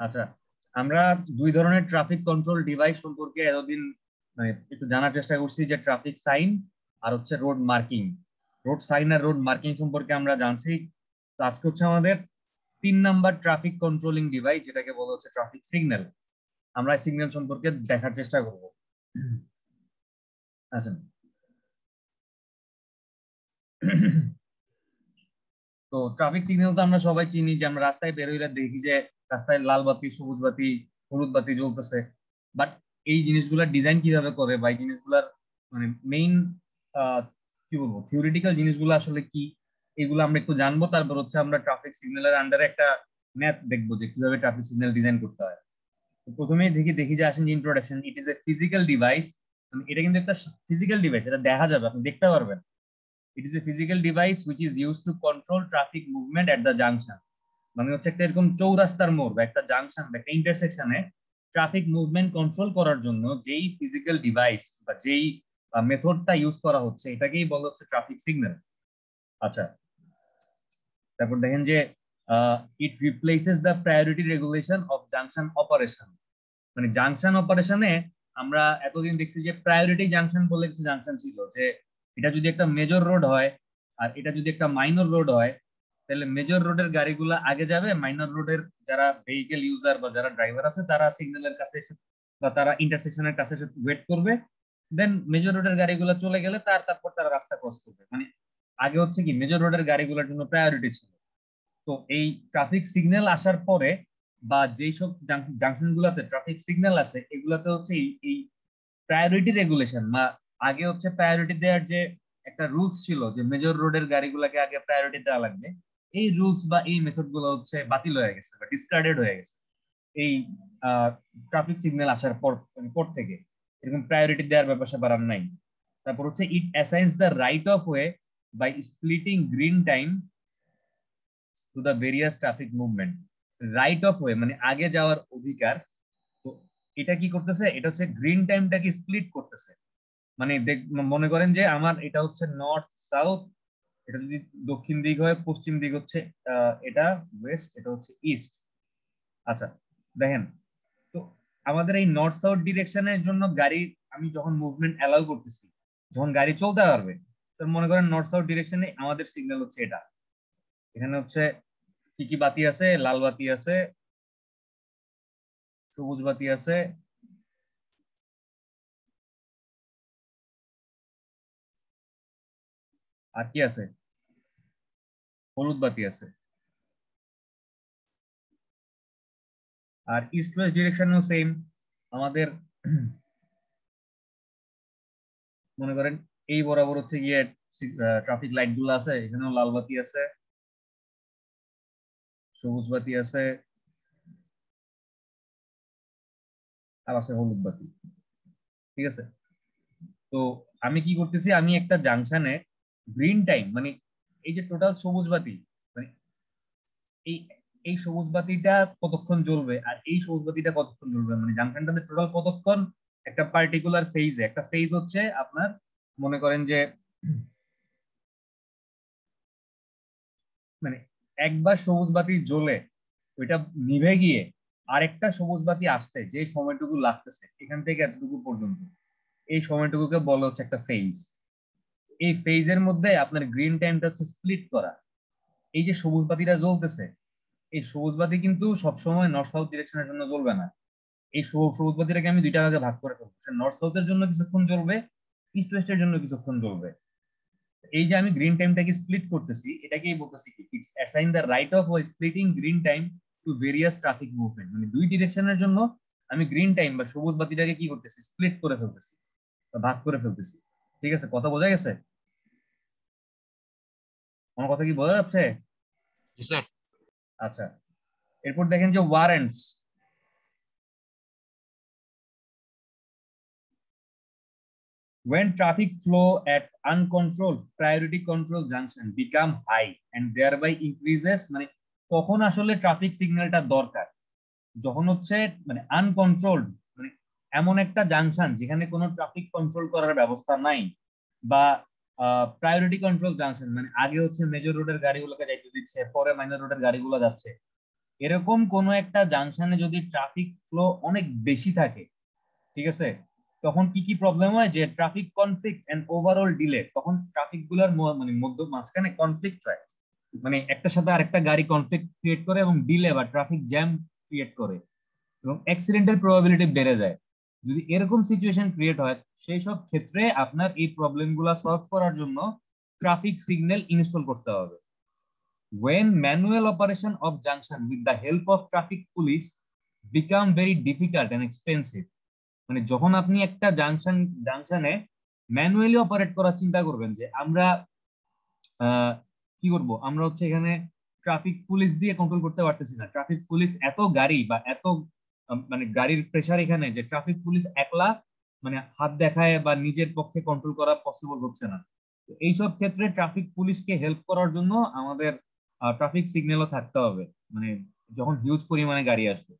আচ্ছা আমরা দুই ধরনের ট্রাফিক কন্ট্রোল ডিভাইস সম্পর্কে এতদিন মানে একটু জানার চেষ্টা করছি যে ট্রাফিক সাইন আর হচ্ছে রোড মার্কিং রোড সাইন আর রোড মার্কিং সম্পর্কে আমরা জানছি। তো আজকে হচ্ছে আমাদের তিন নাম্বার ট্রাফিক কন্ট্রোলিং ডিভাইস যেটাকে বলা হচ্ছে ট্রাফিক সিগন্যাল আমরা সিগন্যাল সম্পর্কে দেখার চেষ্টা করব। আচ্ছা। তো ট্রাফিক সিগন্যাল তো আমরা সবাই চিনি যে আমরা রাস্তায় বের হইলে দেখি যে রাস্তায় লাল বাতি, সবুজ বাতি, হলুদ বাতি জ্বলতেছে। বাট এই জিনিসগুলোর ডিজাইন কীভাবে করে বা এই জিনিসগুলার মানে মেইন কি বলব থিওরিটিক্যাল জিনিসগুলো আসলে কি, এগুলো আমরা একটু জানব। তারপর হচ্ছে আমরা ট্রাফিক সিগন্যালের আন্ডারে একটা ম্যাথ দেখব যে কীভাবে ট্রাফিক সিগন্যাল ডিজাইন করতে হয়। প্রথমেই দেখি দেখি যে আসেন introduction it is a physical device এটা কিন্তু একটা ফিজিক্যাল ডিভাইস এটা দেখা যাবে, আপনি দেখতে পারবেন। It is a physical device which is use to control traffic movement at the junction মানে হচ্ছে একটা এরকম চৌরাস্তার মোড় বা একটা জাংশন বা একটা ইন্টারসেকশনে ট্রাফিক মুভমেন্ট কন্ট্রোল করার জন্য যেই ফিজিক্যাল ডিভাইস বা যেই মেথডটা ইউজ করা হচ্ছে, এটাকেই বলা হচ্ছে ট্রাফিক সিগন্যাল আচ্ছা। তারপর দেখেন যে it replaces the priority regulation of junction operation মানে জাংশন অপারেশনে আমরা এতদিন দেখছি যে প্রায়োরিটি জাংশন বলে কিছু জাংশন ছিল, যে এটা যদি একটা মেজর রোড হয় আর এটা যদি একটা মাইনর রোড হয়, তাহলে মেজর রোডের গাড়িগুলো আগে যাবে। মাইনর রোডের যারা ভেহিকেল ইউজার বা যারা ড্রাইভার আছে, তারা সিগন্যালের কাছে এসে বা তারা ইন্টারসেকশনের কাছে এসে ওয়েট করবে। দেন মেজর রোডের গাড়িগুলো চলে গেলে তার তারপর তারা রাস্তা ক্রস করবে। মানে আগে হচ্ছে কি মেজর রোডের গাড়িগুলোর জন্য প্রায়োরিটি ছিল। তো এই ট্রাফিক সিগন্যাল আসার পরে বা যেই সব জাংশন গুলাতে ট্রাফিক সিগন্যাল আছে, এগুলাতে হচ্ছে এই প্রায়োরিটি রেগুলেশন বা আগে হচ্ছে প্রায়োরিটি দেওয়ার যে একটা রুলস ছিল যে মেজর রোডের গাড়িগুলোকে আগে প্রায়োরিটি দেওয়া লাগবে, এই রুলস বা এই মেথডগুলো হচ্ছে বাতিল হয়ে গেছে বা ডিসকার্ডেড হয়ে গেছে। এই ট্রাফিক সিগন্যাল আসার পর পর থেকে এরকম প্রায়োরিটি দেওয়ার ব্যাপার স্যাপার আর নাই। তারপর হচ্ছে it assigns the right of way by splitting green time to the various traffic movement right of way মানে আগে যাওয়ার অধিকার, তো এটা কি করতেছে? এটা হচ্ছে গ্রিন টাইমটাকে স্প্লিট করতেছে। মানে মনে করেন যে আমার এটা হচ্ছে নর্থ সাউথ এটা যদি দক্ষিণ দিক হয়, পশ্চিম দিক হচ্ছে এটা ওয়েস্ট এটা হচ্ছে ইস্ট আচ্ছা দেখেন, তো আমাদের এই নর্থ সাউথ ডিরেকশনের জন্য গাড়ি, আমি যখন মুভমেন্ট অ্যালাউ করতেছি, যখন গাড়ি চলতে পারবে, তো মনে করেন নর্থ সাউথ ডিরেকশনে আমাদের সিগন্যাল হচ্ছে এটা। এখানে হচ্ছে কি কি বাতি আছে? লাল বাতি আছে, সবুজ বাতি আছে আর কি আছে? হলুদ বাতি আছে। আর ইস্ট ওয়েস্ট ডিরেকশনও সেম আমাদের মনে করেন এই বরাবর হচ্ছে গিয়ে ট্রাফিক লাইটগুলো আছে, এখানেও লাল বাতি আছে। সবুজ বাতি আছে। আর আছে হলুদ বাতি। ঠিক আছে? তো আমি কি করতেছি? আমি একটা জাংশনে গ্রিন টাইম মানে এই যে টোটাল সবুজ বাতি মানে এই এই সবুজ বাতিটা কতক্ষণ জ্বলবে আর এই সবুজ বাতিটা কতক্ষণ জ্বলবে? মানে জাংশনটাতে টোটাল কতক্ষণ একটা পার্টিকুলার ফেজে একটা ফেজ হচ্ছে আপনার মনে করেন যে মানে একবার সবুজ বাতি জ্বলে ওইটা নিভে গিয়ে আরেকটা সবুজ বাতি আসতে যে সময়টুকু লাগতেছে, এখান থেকে এতটুকু পর্যন্ত। এই সময়টুকুকে বলা হচ্ছে একটা ফেজ এই ফেজের মধ্যে আপনার গ্রিন টাইমটা হচ্ছে স্প্লিট করা। এই যে সবুজ বাতিটা জ্বলতেছে, এই সবুজ বাতি কিন্তু সবসময় নর্থ সাউথ ডিরেকশনের জন্য জ্বলবে না। এই সবুজ বাতিটাকে আমি দুইটা ভাগে ভাগ করে ফেলব। সে নর্থ সাউথের জন্য কিছুক্ষণ জ্বলবে ইস্ট ওয়েস্টের জন্য কিছুক্ষণ জ্বলবে। এই যে আমি গ্রিন টাইমটাকে স্প্লিট করতেছি, এটাকেই বলতেছি কি it's assign the right of way splitting green time to various traffic movement মানে দুই ডিরেকশনের জন্য আমি গ্রিন টাইম বা সবুজ বাতিটাকে কি করতেছি স্প্লিট করে ফেলতেছি বা ভাগ করে ফেলতেছি। ঠিক আছে? কথা বোঝা গেছে? আমার কথা কি বোঝা যাচ্ছে? আচ্ছা এরপর দেখেন যে warrants when traffic flow at uncontrolled priority control junction become high and thereby increases মানে কখন আসলে ট্রাফিক সিগন্যালটা দরকার। যখন হচ্ছে মানে আনকন্ট্রোলড মানে এমন একটা জাংশন যেখানে কোনো ট্রাফিক কন্ট্রোল করার ব্যবস্থা নাই বা প্রায়োরিটি কন্ট্রোল জাংশন মানে আগে হচ্ছে মেজর রোডের গাড়িগুলোকে যাইতে দিচ্ছে, পরে মাইনর রোডের গাড়িগুলো যাচ্ছে। এরকম কোন একটা জাংশনে যদি ট্রাফিক ফ্লো অনেক বেশি থাকে, ঠিক আছে? তখন কি কি প্রবলেম হয়? যে traffic conflict and overall delay তখন ট্রাফিকগুলার মানে মধ্য, মাঝখানে কনফ্লিক্ট হয়। মানে একটার সাথে আরেকটা গাড়ি কনফ্লিক্ট ক্রিয়েট করে এবং ডিলে বা ট্রাফিক জ্যাম ক্রিয়েট করে এবং অ্যাক্সিডেন্টের প্রবাবিলিটি বেড়ে যায়। যদি এরকম সিচুয়েশন ক্রিয়েট হয়, সেই সব ক্ষেত্রে আপনার এই প্রবলেমগুলো সলভ করার জন্য ট্রাফিক সিগন্যাল ইনস্টল করতে হবে। When manual operation of junction with the help of traffic police become very difficult and expensive মানে যখন আপনি একটা জাংশন জাংশনে ম্যানুয়ালি অপারেট করার চিন্তা করবেন যে আমরা কি করব? আমরা হচ্ছে এখানে ট্রাফিক পুলিশ দিয়ে কন্ট্রোল করতে পারতেছি না। ট্রাফিক পুলিশ এত গাড়ি বা এত মানে গাড়ির প্রেশার এখানে যে ট্রাফিক পুলিশ একলা মানে হাত দেখায় বা নিজের পক্ষে কন্ট্রোল করা পসিবল হচ্ছে না। এইসব ক্ষেত্রে ট্রাফিক পুলিশকে হেল্প করার জন্য আমাদের ট্রাফিক সিগন্যালও থাকতে হবে। মানে যখন হিউজ পরিমাণে গাড়ি আসবে।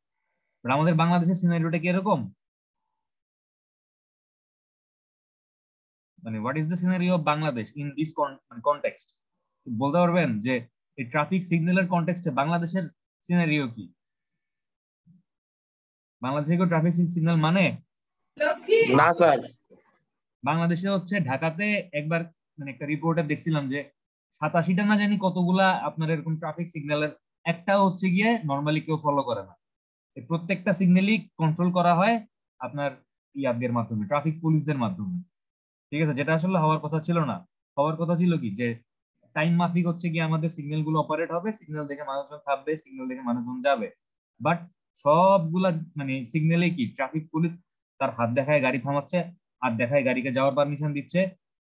আমাদের বাংলাদেশের সিনারিওটা কি এরকম? মানে what is the scenario of Bangladesh in this context বলতে পারবেন যে এই ট্রাফিক সিগন্যালের কনটেক্সটে বাংলাদেশের সিনারিও কি? বাংলাদেশে কেউ ট্রাফিক সিগন্যাল মানে? না স্যার। বাংলাদেশে হচ্ছে ঢাকাতে একবার মানে একটা রিপোর্টে দেখছিলাম যে সাতাশিটা না জানি কতগুলা আপনার এরকম ট্রাফিক সিগন্যালের একটা হচ্ছে গিয়ে নর্মালি কেউ ফলো করে না। এই প্রত্যেকটা সিগন্যালই কন্ট্রোল করা হয় আপনার ইয়াদের মাধ্যমে ট্রাফিক পুলিশদের মাধ্যমে। ঠিক আছে? যেটা আসলে হওয়ার কথা ছিল না। হওয়ার কথা ছিল কি? যে টাইম মাফিক হচ্ছে গিয়ে আমাদের সিগন্যালগুলো অপারেট হবে সিগন্যাল দেখে মানুষজন থাকবে সিগন্যাল দেখে মানুষজন যাবে। বাট সবগুলা মানে সিগন্যালে কি? ট্রাফিক পুলিশ তার হাত দেখায় গাড়ি থামাচ্ছে হাত দেখায় গাড়িকে যাওয়ার পারমিশন দিচ্ছে।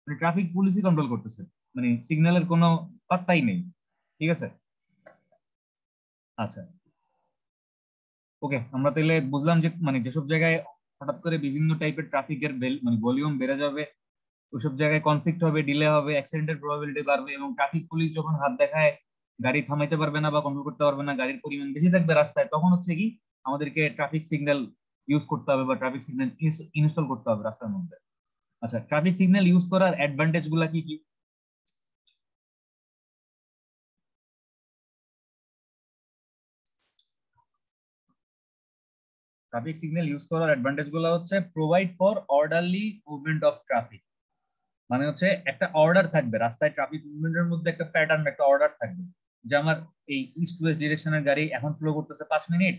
মানে ট্রাফিক পুলিশই কন্ট্রোল করতেছে। মানে সিগন্যালের কোনো পাত্তাই নেই। ঠিক আছে? আচ্ছা। ওকে আমরা তাহলে বুঝলাম যে মানে যেসব জায়গায় হঠাৎ করে বিভিন্ন টাইপের ট্রাফিকের মানে ভলিউম বেড়ে যাবে, ওইসব জায়গায় কনফ্লিক্ট হবে ডিলে হবে অ্যাক্সিডেন্টের প্রবাবিলিটি বাড়বে এবং ট্রাফিক পুলিশ যখন হাত দেখায় গাড়ি থামাইতে পারবে না বা কন্ট্রোল করতে পারবে না, গাড়ির পরিমাণ বেশি থাকবে রাস্তায়, তখন হচ্ছে কি আমাদেরকে ট্রাফিক সিগন্যাল ইউজ করতে হবে বা ট্রাফিক সিগন্যাল ইনস্টল করতে হবে রাস্তার মধ্যে। আচ্ছা ট্রাফিক সিগন্যাল ইউজ করার অ্যাডভান্টেজগুলা কি কি? ট্রাফিক সিগন্যাল ইউজ করার অ্যাডভান্টেজগুলো হচ্ছে provide for orderly movement of traffic মানে হচ্ছে একটা অর্ডার থাকবে, রাস্তায় ট্রাফিক মুভমেন্টের মধ্যে একটা প্যাটার্ন একটা অর্ডার থাকবে। যে আমার এই ইস্ট ওয়েস্ট ডিরেকশনের গাড়ি এখন ফ্লো করতেছে পাঁচ মিনিট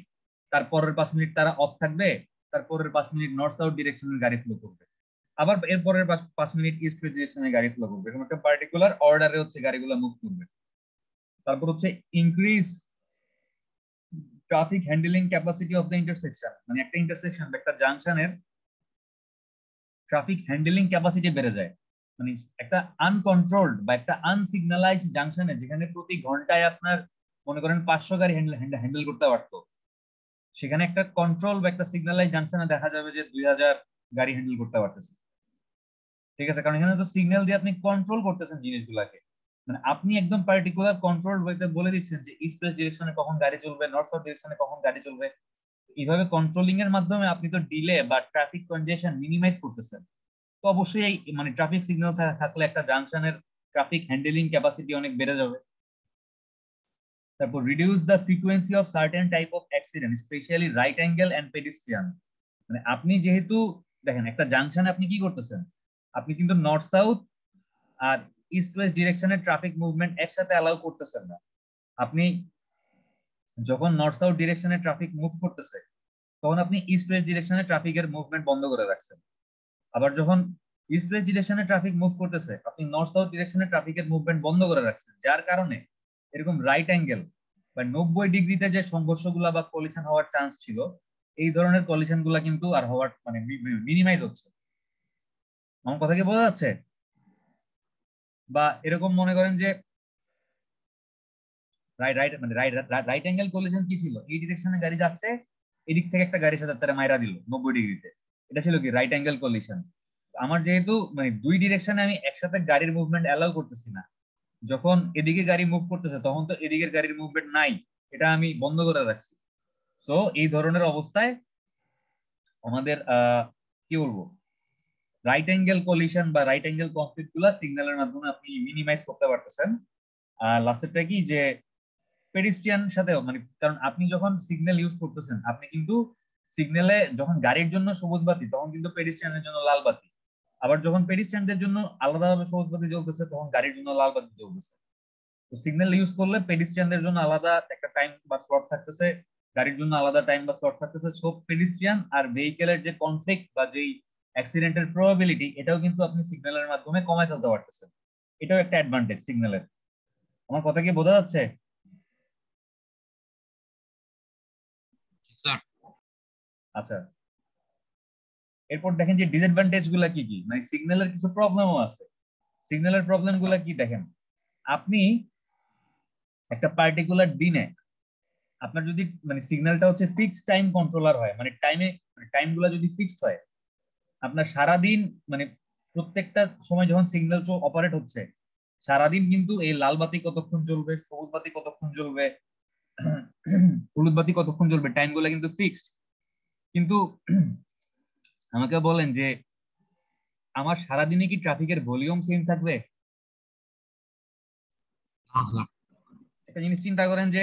তারপরের পাঁচ মিনিট তারা অফ থাকবে তারপরের পাঁচ মিনিট নর্থ সাউথ ডিরেকশনের গাড়ি ফ্লো করবে। আবার এরপরের পাঁচ মিনিট ইস্ট ওয়েস্ট ডিরেকশনের গাড়ি ফ্লো করবে। এরকম একটা পার্টিকুলার অর্ডারে হচ্ছে গাড়িগুলো মুভ করবে। তারপর হচ্ছে increase traffic handling capacity of the intersection মানে একটা ইন্টারসেকশন একটা জাংশনের ট্রাফিক হ্যান্ডেলিং ক্যাপাসিটি বেড়ে যায়। মানে একটা আনকন্ট্রোলড বা একটা আনসিগনালাইজ জাংশনে যেখানে প্রতি ঘন্টায় আপনার, মনে করেন পাঁচশো গাড়ি হ্যান্ডেল করতে পারতো। সেখানে একটা কন্ট্রোল বা একটা সিগনালাইজ জাংশনে দেখা যাবে যে দুই হাজার গাড়ি হ্যান্ডেল করতে পারতেছে। ঠিক আছে? কারণ এখানে তো সিগন্যাল দিয়ে আপনি কন্ট্রোল করতেছেন জিনিসগুলাকে। মানে আপনি একদম পার্টিকুলার কন্ট্রোল ওয়েতে বলে দিচ্ছেন যে ইস্ট ওয়েস্ট ডিরেকশনে কখন গাড়ি চলবে নর্থ সাউথ ডিরেকশনে কখন গাড়ি চলবে। এইভাবে কন্ট্রোলিং এর মাধ্যমে আপনি তো ডিলে বা ট্রাফিক কনজেশন মিনিমাইজ করতেছেন। তো অবশ্যই মানে ট্রাফিক সিগন্যাল থাকলে একটা জাংশনের ট্রাফিক হ্যান্ডেলিং ক্যাপাসিটি অনেক বেড়ে যাবে। তারপর reduce the frequency of certain type of accident specially right angle and pedestrian মানে আপনি যেহেতু, দেখেন একটা জাংশনে আপনি কি করতেছেন? আপনি কিন্তু নর্থ সাউথ আর ইস্ট ওয়েস্ট ডিরেকশনে ট্রাফিক মুভমেন্ট একসাথে অ্যালাউ করতেছেন না। আপনি যখন নর্থ সাউথ ডিরেকশনে ট্রাফিক মুভ করতেছে, তখন আপনি ইস্ট ওয়েস্ট ডিরেকশনে ট্রাফিকের মুভমেন্ট বন্ধ করে রাখছেন। আবার যখন ইস্ট ওয়েস্ট ডিরেকশনে ট্রাফিক মুভ করতেছে, আপনি নর্থ সাউথ ডিরেকশনে ট্রাফিকের মুভমেন্ট বন্ধ করে রাখছেন। যার কারণে এরকম রাইট অ্যাঙ্গেল বা নব্বই ডিগ্রিতে যে সংঘর্ষগুলা বা কলিশন হওয়ার চান্স ছিল, এই ধরনের কলিশনগুলা কিন্তু আর হওয়ার মানে মিনিমাইজ হচ্ছে। আমার কথা কি বোঝা যাচ্ছে? বা এরকম মনে করেন যে রাইট রাইট মানে রাইট রাইট অ্যাঙ্গেল কলিশন কি ছিল? এই ডিরেকশনে গাড়ি যাচ্ছে, এদিক থেকে একটা গাড়ির সাথে তারা মাইরা দিল, নব্বই ডিগ্রিতে। এটা ছিল কি? রাইট অ্যাঙ্গেল কলিশন আমার যেহেতু মানে দুই ডিরেকশনে আমি একসাথে গাড়ির মুভমেন্ট অ্যালাউ করতেছি না। যখন এদিকে গাড়ি মুভ করতেছে, তখন তো এদিকের গাড়ির মুভমেন্ট নাই। এটা আমি বন্ধ করে রাখছি। সো এই ধরনের অবস্থায় আমাদের কি বলব? রাইট অ্যাঙ্গেল কলিশন বা রাইট অ্যাঙ্গেল কনফ্লিক্টগুলা সিগন্যালের মাধ্যমে আপনি মিনিমাইজ করতে পারতেছেন। আর লাস্টেরটা কি? যে পেডিস্ট্রিয়ান সাথেও মানে কারণ আপনি যখন সিগন্যাল ইউজ করতেছেন, আপনি কিন্তু সিগন্যালে যখন গাড়ির জন্য সবুজ বাতি, তখন কিন্তু পেডিস্ট্রিয়ানের জন্য লাল বাতি। আবার যখন পেডিস্ট্রিয়ানদের জন্য আলাদাভাবে সবুজ বাতি জ্বলতেছে, তখন গাড়ির জন্য লাল বাতি জ্বলতেছে। তো সিগন্যাল ইউজ করলে পেডিস্ট্রিয়ানদের জন্য আলাদা একটা টাইম বা স্লট থাকতেছে, গাড়ির জন্য আলাদা টাইম বা স্লট থাকতেছে। সব পেডিস্ট্রিয়ান আর ভেহিকেলের যে কনফ্লিক্ট বা যেই অ্যাক্সিডেন্টের প্রবাবিলিটি এটাও কিন্তু আপনি সিগন্যালের মাধ্যমে কমায় ফেলতে পারতেছেন। এটাও একটা অ্যাডভান্টেজ সিগন্যালের আমার কথা কি বোঝা যাচ্ছে? আচ্ছা। এরপর দেখেন যে ডিসঅ্যাডভান্টেজগুলা কি কি? মানে সিগন্যালের কিছু প্রবলেমও আছে। সিগন্যালের প্রবলেমগুলা কি দেখেন? আপনি একটা পার্টিকুলার দিনে আপনার যদি মানে সিগন্যালটা হচ্ছে ফিক্সড টাইম কন্ট্রোলার হয় মানে টাইমে টাইমগুলা যদি ফিক্সড হয়, আপনার সারাদিন মানে প্রত্যেকটা সময় যখন সিগন্যাল অপারেট হচ্ছে, সারাদিন কিন্তু এই লাল বাতি কতক্ষণ জ্বলবে, সবুজ বাতি কতক্ষণ জ্বলবে, হলুদ বাতি কতক্ষণ জ্বলবে টাইমগুলা কিন্তু ফিক্সড কিন্তু আমাকে বলেন যে আমার সারাদিনে কি ট্রাফিকের ভলিউম সেম থাকবে? একটা জিনিস চিন্তা করেন যে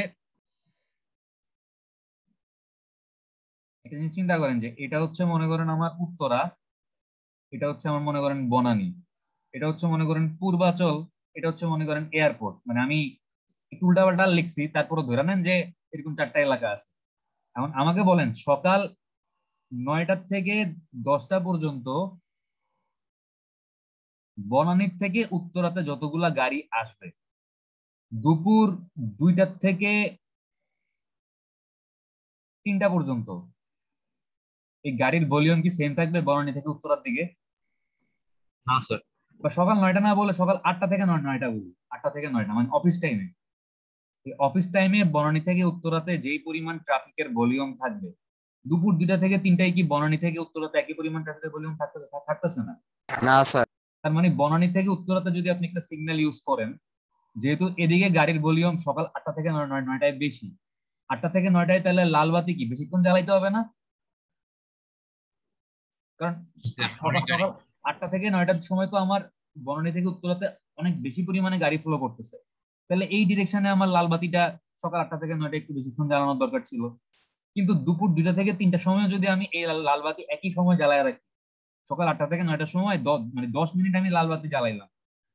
একটা জিনিস চিন্তা করেন যে এটা হচ্ছে মনে করেন আমার উত্তরা এটা হচ্ছে আমার মনে করেন বনানী এটা হচ্ছে মনে করেন পূর্বাচল এটা হচ্ছে মনে করেন এয়ারপোর্ট মানে আমি একটু উল্টাপাল্টা লিখছি তারপরে ধরে নেন যে এরকম চারটা এলাকা আছে। এখন আমাকে বলেন সকাল নয়টার থেকে দশটা পর্যন্ত বনানীর থেকে উত্তরাতে যতগুলা গাড়ি আসবে। দুপুর দুইটার থেকে তিনটা পর্যন্ত। এই গাড়ির ভলিউম কি সেম থাকবে বনানী থেকে উত্তরার দিকে? না স্যার বা সকাল নয়টা না বলে সকাল আটটা থেকে নয় নয়টা বলি। আটটা থেকে নয়টা মানে অফিস টাইমে অফিস টাইমে বনানী থেকে উত্তরাতে যেই পরিমাণ ট্রাফিকের ভলিউম থাকবে দুপুর দুইটা থেকে তিনটায় কি বনানী থেকে উত্তরাতে একই পরিমাণ ট্রাফিকের ভলিউম থাকতেছে থাকতেছে না? না স্যার তার মানে বনানী থেকে উত্তরাতে যদি আপনি একটা সিগন্যাল ইউজ করেন যেহেতু এদিকে গাড়ির ভলিউম সকাল আটটা থেকে নয়টায় বেশি। আটটা থেকে নয়টায় তাহলে লাল বাতি কি? বেশিক্ষণ জ্বালাইতে হবে না? কারণ সকাল সকাল আটটা থেকে নয়টার সময় তো আমার বনানী থেকে উত্তরাতে অনেক বেশি পরিমাণে গাড়ি ফ্লো করতেছে। তাহলে এই ডিরেকশনে আমার লাল বাতিটা সকাল আটটা থেকে নয়টা একটু বেশিক্ষণ জ্বালানোর দরকার ছিল। কিন্তু দুপুর দুইটা থেকে তিনটার সময় যদি আমি এই লালবাতি একই সময় জ্বালায় রাখি, সকাল আটটা থেকে নয়টার সময় দশ মানে দশ মিনিট আমি লাল বাতি জ্বালাইলাম।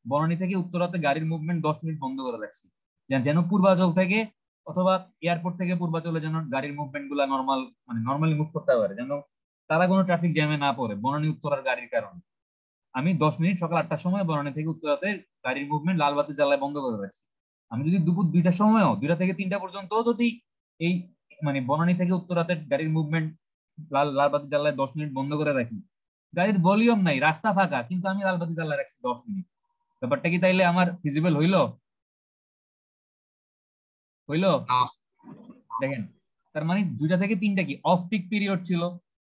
বনানী থেকে উত্তরাতে গাড়ির মুভমেন্ট দশ মিনিট বন্ধ করে রাখছি। যেন পূর্বাচল থেকে অথবা এয়ারপোর্ট থেকে পূর্বাচলে যেন গাড়ির মুভমেন্টগুলা নর্মাল মানে নর্মালি মুভ করতে পারে, যেন তারা কোনো ট্রাফিক জ্যামে না পড়ে, বনানী উত্তরার গাড়ির কারণে। আমি দশ মিনিট সকাল আটটার সময় বনানী থেকে উত্তরাতে গাড়ির মুভমেন্ট লাল বাতি জ্বালায় বন্ধ করে রাখছি। আমি যদি দুপুর দুইটার সময়ও, দুইটা থেকে তিনটা পর্যন্ত যদি এই মানে বনানী থেকে উত্তরাতে গাড়ির মুভমেন্ট লাল লাল বাতি জ্বালায় দশ মিনিট বন্ধ করে রাখি। গাড়ির ভলিউম নাই রাস্তা ফাঁকা কিন্তু আমি লাল বাতি জ্বালায় রাখছি দশ মিনিট। ব্যাপারটা কি তাইলে আমার ফিজিবল হইল? হইল? দেখেন তার মানে দুইটা থেকে তিনটা কি? অফ পিক পিরিয়ড ছিল।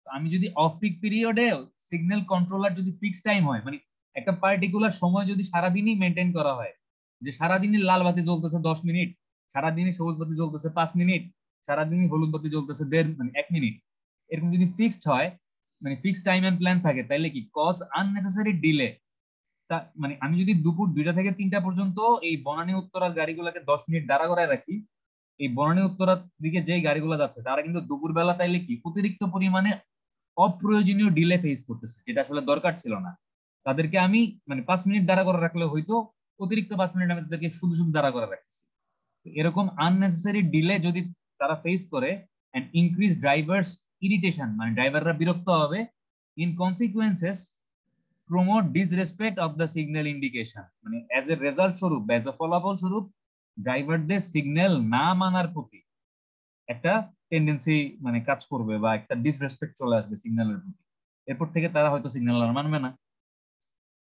আমি যদি অফ পিক পিরিয়ডে সিগন্যাল কন্ট্রোলার যদি ফিক্স টাইম হয় মানে একটা পার্টিকুলার সময় যদি সারাদিনই মেনটেন করা হয় যে সারাদিনই লাল বাতি জ্বলতেছে দশ মিনিট সারাদিনই সবুজ বাতি জ্বলতেছে পাঁচ মিনিট সারাদিনই হলুদ বাতি জ্বলতেছে দেড় মানে এক মিনিট। এরকম যদি ফিক্সড হয় মানে ফিক্সড টাইম এন্ড প্ল্যান থাকে, তাইলে কি? কজ আননেসেসারি ডিলে তা মানে আমি যদি দুপুর দুইটা থেকে তিনটা পর্যন্ত এই বনানী উত্তরার গাড়িগুলোকে দশ মিনিট দাঁড়া করায় রাখি, এই বনানী উত্তরার দিকে যে গাড়িগুলো যাচ্ছে, তারা কিন্তু দুপুর বেলা তাইলে কি? অতিরিক্ত পরিমাণে অপ্রয়োজনীয় ডিলে ফেস করতেছে, যেটা আসলে দরকার ছিল না। তাদেরকে আমি মানে পাঁচ মিনিট দাঁড়া করে রাখলে হয়তো অতিরিক্ত পাঁচ মিনিট আমি তাদেরকে শুধু শুধু দাঁড়া করে রাখছি। এরকম আননেসেসারি ডিলে যদি তারা ফেস করে অ্যান্ড ইনক্রিজ ড্রাইভার্স ইরিটেশন মানে ড্রাইভাররা বিরক্ত হবে in consequences promote disrespect of the signal indication মানে অ্যাজ এ রেজাল্ট স্বরূপ অ্যাজ এ ফলাফল স্বরূপ ড্রাইভারদের সিগন্যাল না মানার প্রতি একটা টেন্ডেন্সি মানে কাজ করবে বা একটা ডিসরেসপেক্ট চলে আসবে সিগন্যালের প্রতি। এরপর থেকে তারা হয়তো সিগন্যাল আর মানবে না।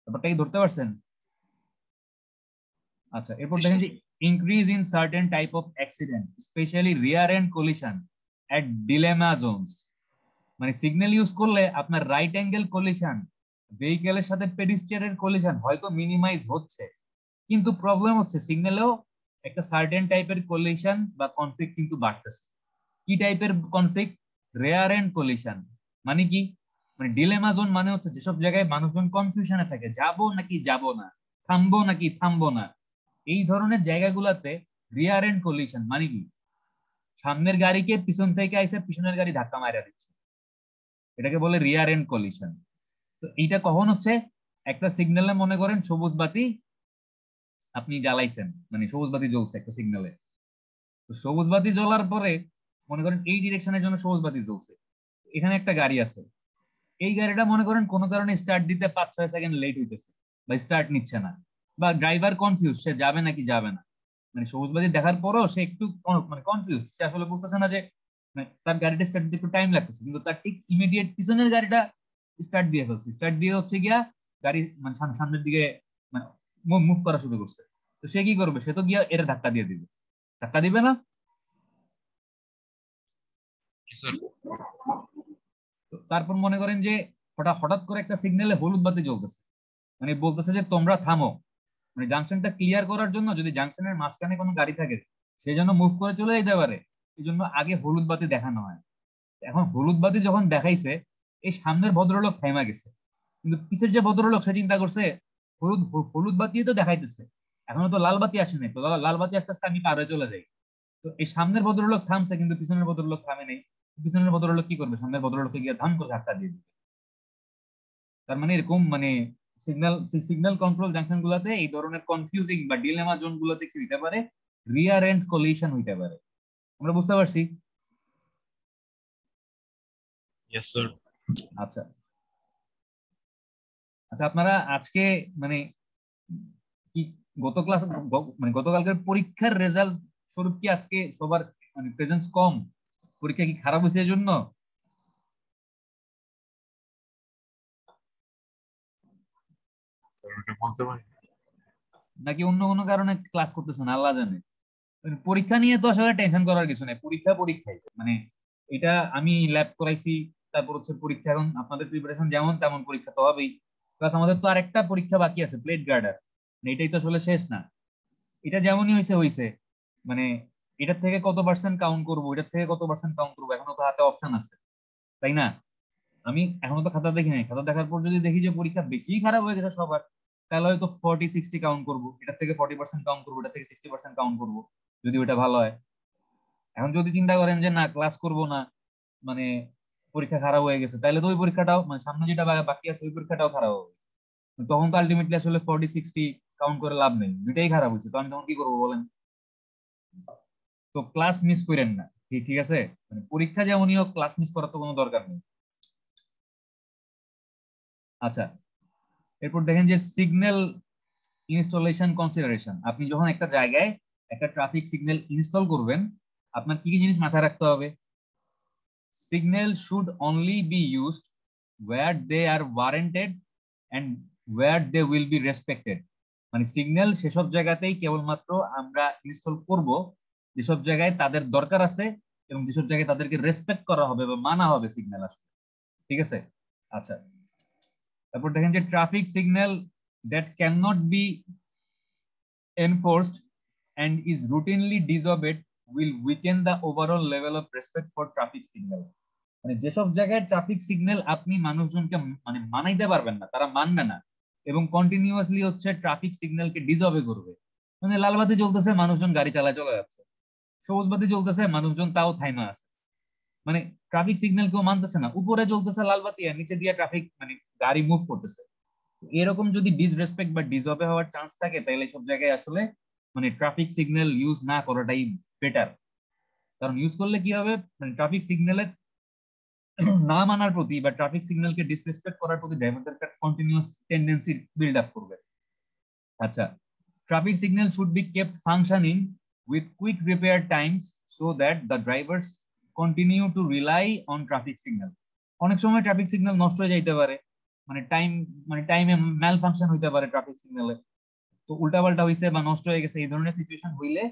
ব্যাপারটা কি ধরতে পারছেন? আচ্ছা এরপর দেখেন increase in certain type of accident specially rear end collision at dilemma zones মানে সিগন্যাল ইউজ করলে আপনার রাইট অ্যাঙ্গেল কলিশন ভেহিকেলের সাথে পেডিস্ট্রিয়ানের কলিশন হয়তো মিনিমাইজ হচ্ছে। কিন্তু প্রবলেম হচ্ছে সিগন্যালেও একটা সার্টেন টাইপের কলিশন বা কনফ্লিক্ট কিন্তু বাড়তেছে। কি টাইপের কনফ্লিক্ট রেয়ার এন্ড কলিশন মানে কি? মানে ডিলেমা জোন মানে হচ্ছে যেসব জায়গায় মানুষজন কনফিউশনে থাকে, যাব নাকি যাব না? থামবো নাকি থামবো না? এই ধরনের জায়গাগুলোতে রিয়ার এন্ড কলিশন মানে কি? সামনের গাড়িকে পিছন থেকে আইসে পিছনের গাড়ি ধাক্কা মারা দিচ্ছে। এটাকে বলে রিয়ার এন্ড কলিশন তো এইটা কখন হচ্ছে? একটা সিগন্যালে মনে করেন সবুজ বাতি আপনি জ্বালাইছেন মানে সবুজ বাতি জ্বলছে একটা সিগন্যালে। তো সবুজ বাতি জ্বলার পরে মনে করেন এই ডিরেকশনের জন্য সবুজ বাতি জ্বলছে। এখানে একটা গাড়ি আছে। এই গাড়িটা মনে করেন কোনো কারণে স্টার্ট দিতে পাঁচ ছয় সেকেন্ড লেট হইতেছে বা স্টার্ট নিচ্ছে না। বা ড্রাইভার কনফিউজ সে যাবে নাকি যাবে না? মানে সবুজ বাতি দেখার পরও সে একটু মানে কনফিউজ সে আসলে বুঝতেছে না যে মানে তার গাড়িটা স্টার্ট দিতে একটু টাইম লাগতেছে কিন্তু তার ঠিক ইমিডিয়েট পিছনের গাড়িটা স্টার্ট দিয়ে ফেলছে। স্টার্ট দিয়ে হচ্ছে গিয়া গাড়ি মানে সামনের দিকে মানে মুভ করা শুরু করছে। তো সে কি করবে? সে তো গিয়া এটা ধাক্কা দিয়ে দিবে। ধাক্কা দিবে না? তারপর মনে করেন যে হঠাৎ হঠাৎ করে একটা সিগন্যালে হলুদ বাতি জ্বলতেছে। মানে বলতেছে যে তোমরা থামো। মানে জাংশনটা ক্লিয়ার করার জন্য যদি জাংশনের মাঝখানে কোনো গাড়ি থাকে সেই জন্য মুভ করে চলে যেতে পারে। এই জন্য আগে হলুদ বাতি দেখানো হয়। এখন হলুদ বাতি যখন দেখাইছে, এই সামনের ভদ্রলোক থেমা গেছে। কিন্তু পিছের যে ভদ্রলোক, সে চিন্তা করছে, হলুদ হলুদ বাতি তো দেখাইতেছে। এখনও তো লাল বাতি আসেনি তো লাল বাতি আস্তে আস্তে আমি পার চলে যাই। তো এই সামনের ভদ্রলোক থামছে, কিন্তু পিছনের ভদ্রলোক থামে নেই। পিছনের ভদ্রলোক কি করবে? সামনের ভদ্রলোককে গিয়ে ধান করে ধাক্কা দিয়ে দিবে। তার মানে এরকম মানে সিগন্যাল সিগন্যাল কন্ট্রোল জাংশন গুলাতে এই ধরনের কনফিউজিং বা ডিলেমা জোন গুলোতে কি হইতে পারে? রিয়ার এন্ড কলিশন হইতে পারে। আমরা বুঝতে পারছি? ইয়েস স্যার আচ্ছা। আচ্ছা আপনারা আজকে মানে কি গত ক্লাস মানে গতকালকের পরীক্ষার রেজাল্ট স্বরূপ কি আজকে সবার মানে প্রেজেন্স কম? পরীক্ষা কি খারাপ হয়েছে এজন্য? নাকি অন্য কোনো কারণে ক্লাস করতেছেন? আল্লাহ জানে। পরীক্ষা নিয়ে তো আসলে টেনশন করার কিছু নেই। পরীক্ষা পরীক্ষাই। মানে এটা আমি ল্যাব করাইছি, তারপর হচ্ছে পরীক্ষা এখন আপনাদের প্রিপারেশন যেমন তেমন পরীক্ষা তো হবেই। প্লাস আমাদের তো আরেকটা পরীক্ষা বাকি আছে প্লেট গার্ডার এটাই তো আসলে শেষ না। এটা যেমনই হয়েছে হয়েছে মানে এটার থেকে কত পার্সেন্ট কাউন্ট করব, এটার থেকে কত পার্সেন্ট কাউন্ট করব? এখনও তো হাতে অপশন আছে। তাই না? আমি এখনও তো খাতা দেখি নাই। খাতা দেখার পর যদি দেখি যে পরীক্ষা বেশি খারাপ হয়ে গেছে সবার তাহলে হয়তো ফর্টি সিক্সটি কাউন্ট করব। এটার থেকে ফর্টি পার্সেন্ট কাউন্ট করব এটা থেকে সিক্সটি পার্সেন্ট কাউন্ট করব, যদি ওটা ভালো হয়। এখন যদি চিন্তা করেন যে না ক্লাস করব না মানে পরীক্ষা খারাপ হয়ে গেছে, তাহলে তো ওই পরীক্ষাটাও মানে সামনে যেটা বাকি আছে ওই পরীক্ষাটাও খারাপ হবে। তখন তো আলটিমেটলি আসলে ফর্টি সিক্সটি কাউন্ট করে লাভ নেই দুটাই খারাপ হয়েছে। তো আমি তখন কি করব বলেন? তো ক্লাস মিস করেন না ঠিক আছে? মানে পরীক্ষা যেমনই হোক ক্লাস মিস করার তো কোনো দরকার নেই। আচ্ছা এরপর দেখেন যে সিগন্যাল ইনস্টলেশন কনসিডারেশন আপনি যখন একটা জায়গায় একটা ট্রাফিক সিগন্যাল ইনস্টল করবেন, আপনার কি কি জিনিস মাথায় রাখতে হবে? Signal should only be used where they are warranted and where they will be respected মানে সিগন্যাল সেসব জায়গাতেই কেবলমাত্র আমরা ইনস্টল করব, যেসব জায়গায় তাদের দরকার আছে এবং যেসব জায়গায় তাদেরকে রেসপেক্ট করা হবে বা মানা হবে সিগন্যাল আসলে। ঠিক আছে? আচ্ছা। তারপর দেখেন যে traffic signal that can not be enforced and is routinely disobeyed will weaken the overall level of respect for traffic signal. মানে যেসব জায়গায় ট্রাফিক সিগন্যাল আপনি মানুষজনকে মানে মানাইতে পারবেন না, তারা মানবে না এবং কন্টিনিউয়াসলি হচ্ছে ট্রাফিক সিগন্যালকে ডিজবে করবে। মানে লাল বাতি চলতেছে মানুষজন গাড়ি চালায় চলে যাচ্ছে। সবুজ বাতি চলতেছে মানুষজন তাও থাইমা আছে। মানে ট্রাফিক সিগন্যাল কেউ মানতেছে না। উপরে চলতেছে লাল বাতি আর নিচে দিয়ে ট্রাফিক মানে গাড়ি মুভ করতেছে। এরকম যদি ডিসরেসপেক্ট বা ডিজবে হওয়ার চান্স থাকে, তাহলে সব জায়গায় আসলে মানে ট্রাফিক সিগন্যাল ইউজ না করাটাই বেটার কারণ ইউজ করলে কি হবে? মানে ট্রাফিক সিগন্যালের না মানার প্রতি বা ট্রাফিক সিগন্যালকে ডিসরেসপেক্ট করার প্রতি ড্রাইভারদের একটা কন্টিনিউয়াস টেন্ডেন্সি বিল্ড আপ করবে। আচ্ছা traffic signal should be kept functioning with quick repair times so that the drivers continue to rely on traffic signal অনেক সময় ট্রাফিক সিগন্যাল নষ্ট হয়ে যাইতে পারে। মানে টাইম মানে টাইমে ম্যাল ফাংশন হইতে পারে ট্রাফিক সিগন্যালে তো উল্টাপাল্টা হয়েছে বা নষ্ট হয়ে গেছে, এই ধরনের সিচুয়েশন হইলে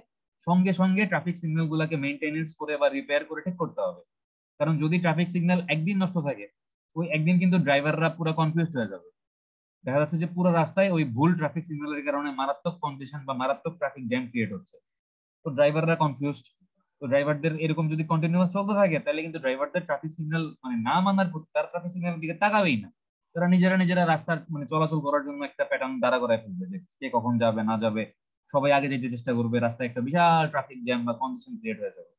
সঙ্গে সঙ্গে ট্রাফিক সিগন্যাল গুলাকে মেনটেনেন্স করে বা রিপেয়ার করে ঠিক করতে হবে। কারণ যদি ট্রাফিক সিগন্যাল একদিন নষ্ট থাকে, ওই একদিন কিন্তু ড্রাইভাররা পুরো কনফিউজ হয়ে যাবে। দেখা যাচ্ছে যে পুরো রাস্তায় ওই ভুল ট্রাফিক সিগন্যালের কারণে মারাত্মক কন্ডিশন বা মারাত্মক ট্রাফিক জ্যাম ক্রিয়েট হচ্ছে। তো ড্রাইভাররা কনফিউজড তো ড্রাইভারদের এরকম যদি কন্টিনিউয়াস চলতে থাকে, তাহলে কিন্তু ড্রাইভারদের ট্রাফিক সিগন্যাল মানে না মানার প্রতি তারা ট্রাফিক সিগন্যালের দিকে তাকাবেই না। তারা নিজেরা নিজেরা রাস্তার মানে চলাচল করার জন্য একটা প্যাটার্ন দাঁড়া করায় ফেলবে যে কে কখন যাবে, না যাবে। সবাই আগে যেতে চেষ্টা করবে, রাস্তায় একটা বিশাল ট্রাফিক জ্যাম বা কনজেশন ক্রিয়েট হয়ে যাবে।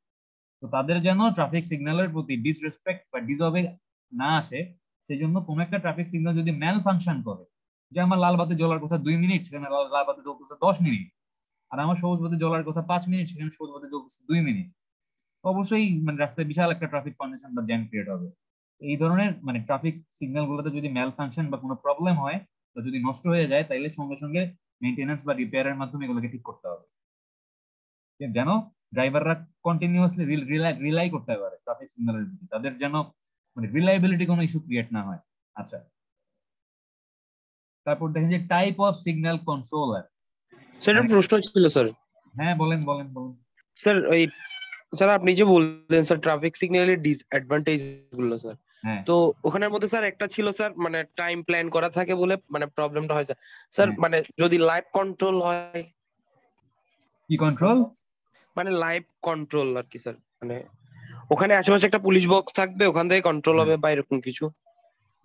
তো তাদের যেন ট্রাফিক সিগন্যালের প্রতি ডিসরেসপেক্ট বা ডিজবে না আসে সেই জন্য কোনো একটা ট্রাফিক সিগন্যাল যদি ম্যাল ফাংশন করে, যে আমার লাল বাতি জ্বলার কথা দুই মিনিট, সেখানে লাল বাতি জ্বলতেছে দশ মিনিট আর আমার সবুজ বাতি জ্বলার কথা পাঁচ মিনিট, সেখানে সবুজ বাতি জ্বলতেছে দুই মিনিট। অবশ্যই মানে রাস্তায় বিশাল একটা ট্রাফিক কন্ডিশন বা জ্যাম ক্রিয়েট হবে। এই ধরনের মানে ট্রাফিক সিগন্যাল গুলোতে যদি ম্যাল ফাংশন বা কোনো প্রবলেম হয় বা যদি নষ্ট হয়ে যায়, তাইলে সঙ্গে সঙ্গে মেনটেন্যান্স বা রিপেয়ারের মাধ্যমে এগুলোকে ঠিক করতে হবে। যেন ড্রাইভাররা কন্টিনিউয়াসলি রিলাই করতে পারে ট্রাফিক সিগন্যালের প্রতি। তাদের যেন মানে রিলায়েবিলিটি কোনো ইস্যু ক্রিয়েট না হয়। আচ্ছা। তারপর দেখেন যে type of signal controller sir একটা প্রশ্ন ছিল স্যার। হ্যাঁ বলেন বলেন বলেন। স্যার ওই স্যার আপনি যে বললেন স্যার ট্রাফিক সিগন্যালের ডিসঅ্যাডভান্টেজগুলো স্যার। হ্যাঁ। তো ওখানের মধ্যে স্যার একটা ছিল স্যার মানে টাইম প্ল্যান করা থাকে বলে মানে প্রবলেমটা হয় স্যার। স্যার হ্যাঁ। মানে যদি লাইভ কন্ট্রোল হয় কি কন্ট্রোল মানে লাইভ কন্ট্রোল আর কি স্যার। মানে ওখানে আশেপাশে একটা পুলিশ বক্স থাকবে ওখান থেকে কন্ট্রোল হবে বা এরকম কিছু।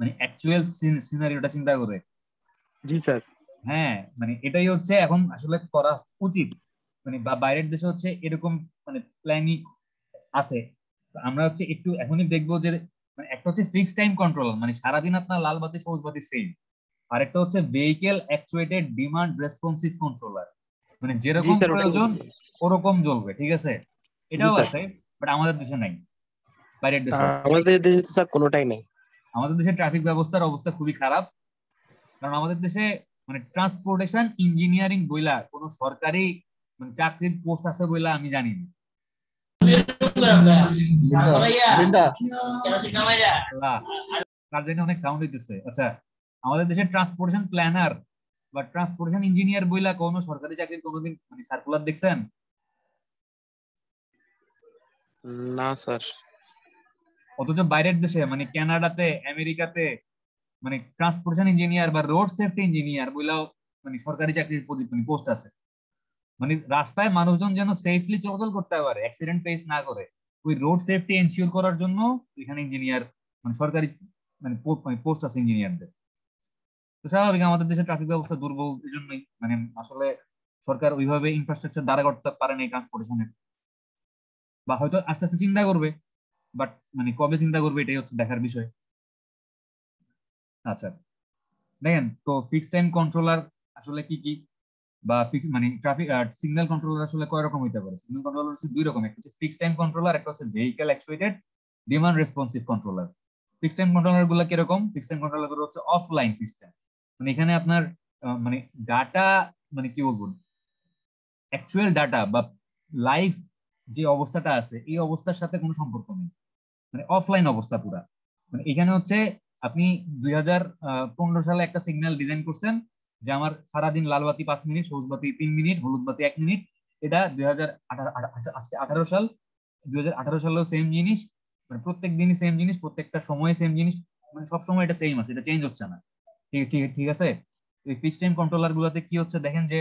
মানে অ্যাকচুয়াল সিনারিওটা চিন্তা করে। জি স্যার। হ্যাঁ মানে এটাই হচ্ছে এখন আসলে করা উচিত। মানে বা বাইরের দেশে হচ্ছে এরকম মানে প্ল্যানিং আছে। আমরা হচ্ছে একটু এখনই দেখব যে মানে একটা হচ্ছে ফিক্স টাইম কন্ট্রোল মানে সারাদিন আপনার লাল বাতি সবুজ বাতি সেম আর একটা হচ্ছে vehicle actuated demand responsive controller মানে যেরকম প্রয়োজন ওরকম জ্বলবে ঠিক আছে? এটাও আছে বাট আমাদের দেশে নাই। বাইরের দেশে। আমাদের দেশে তো স্যার কোনোটাই নাই। আমাদের দেশে ট্রাফিক ব্যবস্থার অবস্থা খুবই খারাপ। কারণ আমাদের দেশে মানে ট্রান্সপোর্টেশন ইঞ্জিনিয়ারিং বইলা কোনো সরকারি মানে চাকরির পোস্ট আছে বইলা আমি জানি না। জন্য অনেক সাউন্ড হইতেছে। আচ্ছা আমাদের দেশে ট্রান্সপোর্টেশন প্ল্যানার বা ট্রান্সপোর্টেশন ইঞ্জিনিয়ার বইলা কোনো সরকারি চাকরির কোনোদিন মানে সার্কুলার দেখছেন? না স্যার। অথচ বাইরের দেশে মানে কানাডাতে আমেরিকাতে মানে ট্রান্সপোর্টেশন ইঞ্জিনিয়ার বা রোড সেফটি ইঞ্জিনিয়ার বইলাও মানে সরকারি চাকরির পোস্ট আছে। মানে রাস্তায় মানুষজন যেন সেফলি চলাচল করতে পারে অ্যাক্সিডেন্ট ফেস না করে, ওই রোড সেফটি এনশিওর করার জন্য এখানে ইঞ্জিনিয়ার মানে সরকারি মানে পোস্ট আছে ইঞ্জিনিয়ারদের তো স্বাভাবিক আমাদের দেশে ট্রাফিক ব্যবস্থা দুর্বল এই জন্যই মানে আসলে সরকার ওইভাবে ইনফ্রাস্ট্রাকচার দ্বারা করতে পারে না ট্রান্সপোর্টেশনের বা হয়তো আস্তে আস্তে চিন্তা করবে বাট মানে কবে চিন্তা করবে এটাই হচ্ছে দেখার বিষয়। আচ্ছা। দেখেন, তো ফিক্স টাইম কন্ট্রোলার আসলে কি কি? বা fix- মানে ট্রাফিক সিগন্যাল কন্ট্রোলার আসলে কয় রকম হইতে পারে? সিগন্যাল কন্ট্রোলার হচ্ছে দুই রকম। একটা হচ্ছে ফিক্স টাইম কন্ট্রোলার একটা হচ্ছে vehicle actuated demand responsive controller fix time কন্ট্রোলারগুলো কীরকম? ফিক্স টাইম কন্ট্রোলারগুলো হচ্ছে অফলাইন সিস্টেম মানে এখানে আপনার মানে ডাটা মানে কি বলব? অ্যাকচুয়াল ডাটা বা লাইভ যে অবস্থাটা আছে, এই অবস্থার সাথে কোনো সম্পর্ক নেই। মানে অফলাইন অবস্থা পুরা। মানে এখানে হচ্ছে আপনি দুই হাজার পনেরো সালে একটা সিগন্যাল ডিজাইন করছেন যে আমার সারাদিন লাল বাতি পাঁচ মিনিট, সবুজ বাতি তিন মিনিট, হলুদ বাতি এক মিনিট। এটা দুই হাজার আজকে আঠারো সাল, দুই হাজার আঠারো সালেও সেম জিনিস মানে প্রত্যেক দিনই সেম জিনিস, প্রত্যেকটা সময়ে সেম জিনিস মানে সবসময় এটা সেম আছে, এটা চেঞ্জ হচ্ছে না। ঠিক ঠিক ঠিক আছে? এই ফিক্স টাইম কন্ট্রোলার গুলোতে কি হচ্ছে দেখেন যে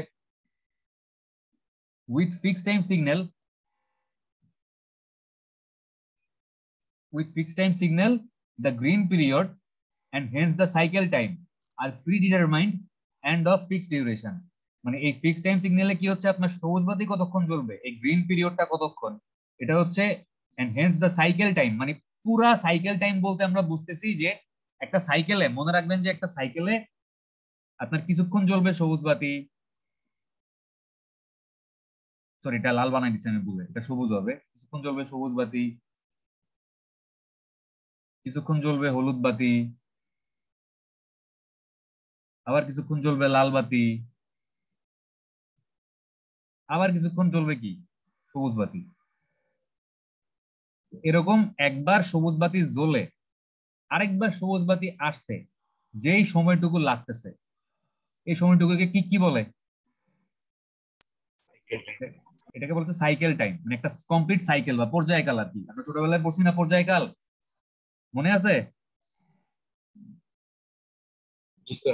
with fix time signal with fixed time signal the green period and hence the cycle time are predetermined and of fixed duration. মানে এই ফিক্সড টাইম সিগন্যালে কি হচ্ছে? আপনার সবুজ বাতি কতক্ষণ জ্বলবে এই গ্রিন পিরিয়ডটা কতক্ষণ? এটা হচ্ছে and hence the cycle time মানে পুরা সাইকেল টাইম বলতে আমরা বুঝতেছি যে একটা সাইকেলে মনে রাখবেন যে একটা সাইকেলে আপনার কিছুক্ষণ জ্বলবে সবুজ বাতি সরি এটা লাল বানাই দিচ্ছি আমি বলে এটা সবুজ হবে। কিছুক্ষণ জ্বলবে সবুজ বাতি কিছুক্ষণ জ্বলবে হলুদ বাতি আবার কিছুক্ষণ জ্বলবে লাল বাতি। আবার কিছুক্ষণ জ্বলবে কি? সবুজ বাতি। এরকম একবার সবুজ বাতি জ্বলে, আরেকবার সবুজ বাতি আসতে যেই সময়টুকু লাগতেছে। এই সময়টুকুকে কি কি বলে? এটাকে বলছে সাইকেল টাইম মানে একটা কমপ্লিট সাইকেল বা পর্যায়কাল আর কি। আমরা ছোটবেলায় পড়ছি না পর্যায়কাল? মনে আছে?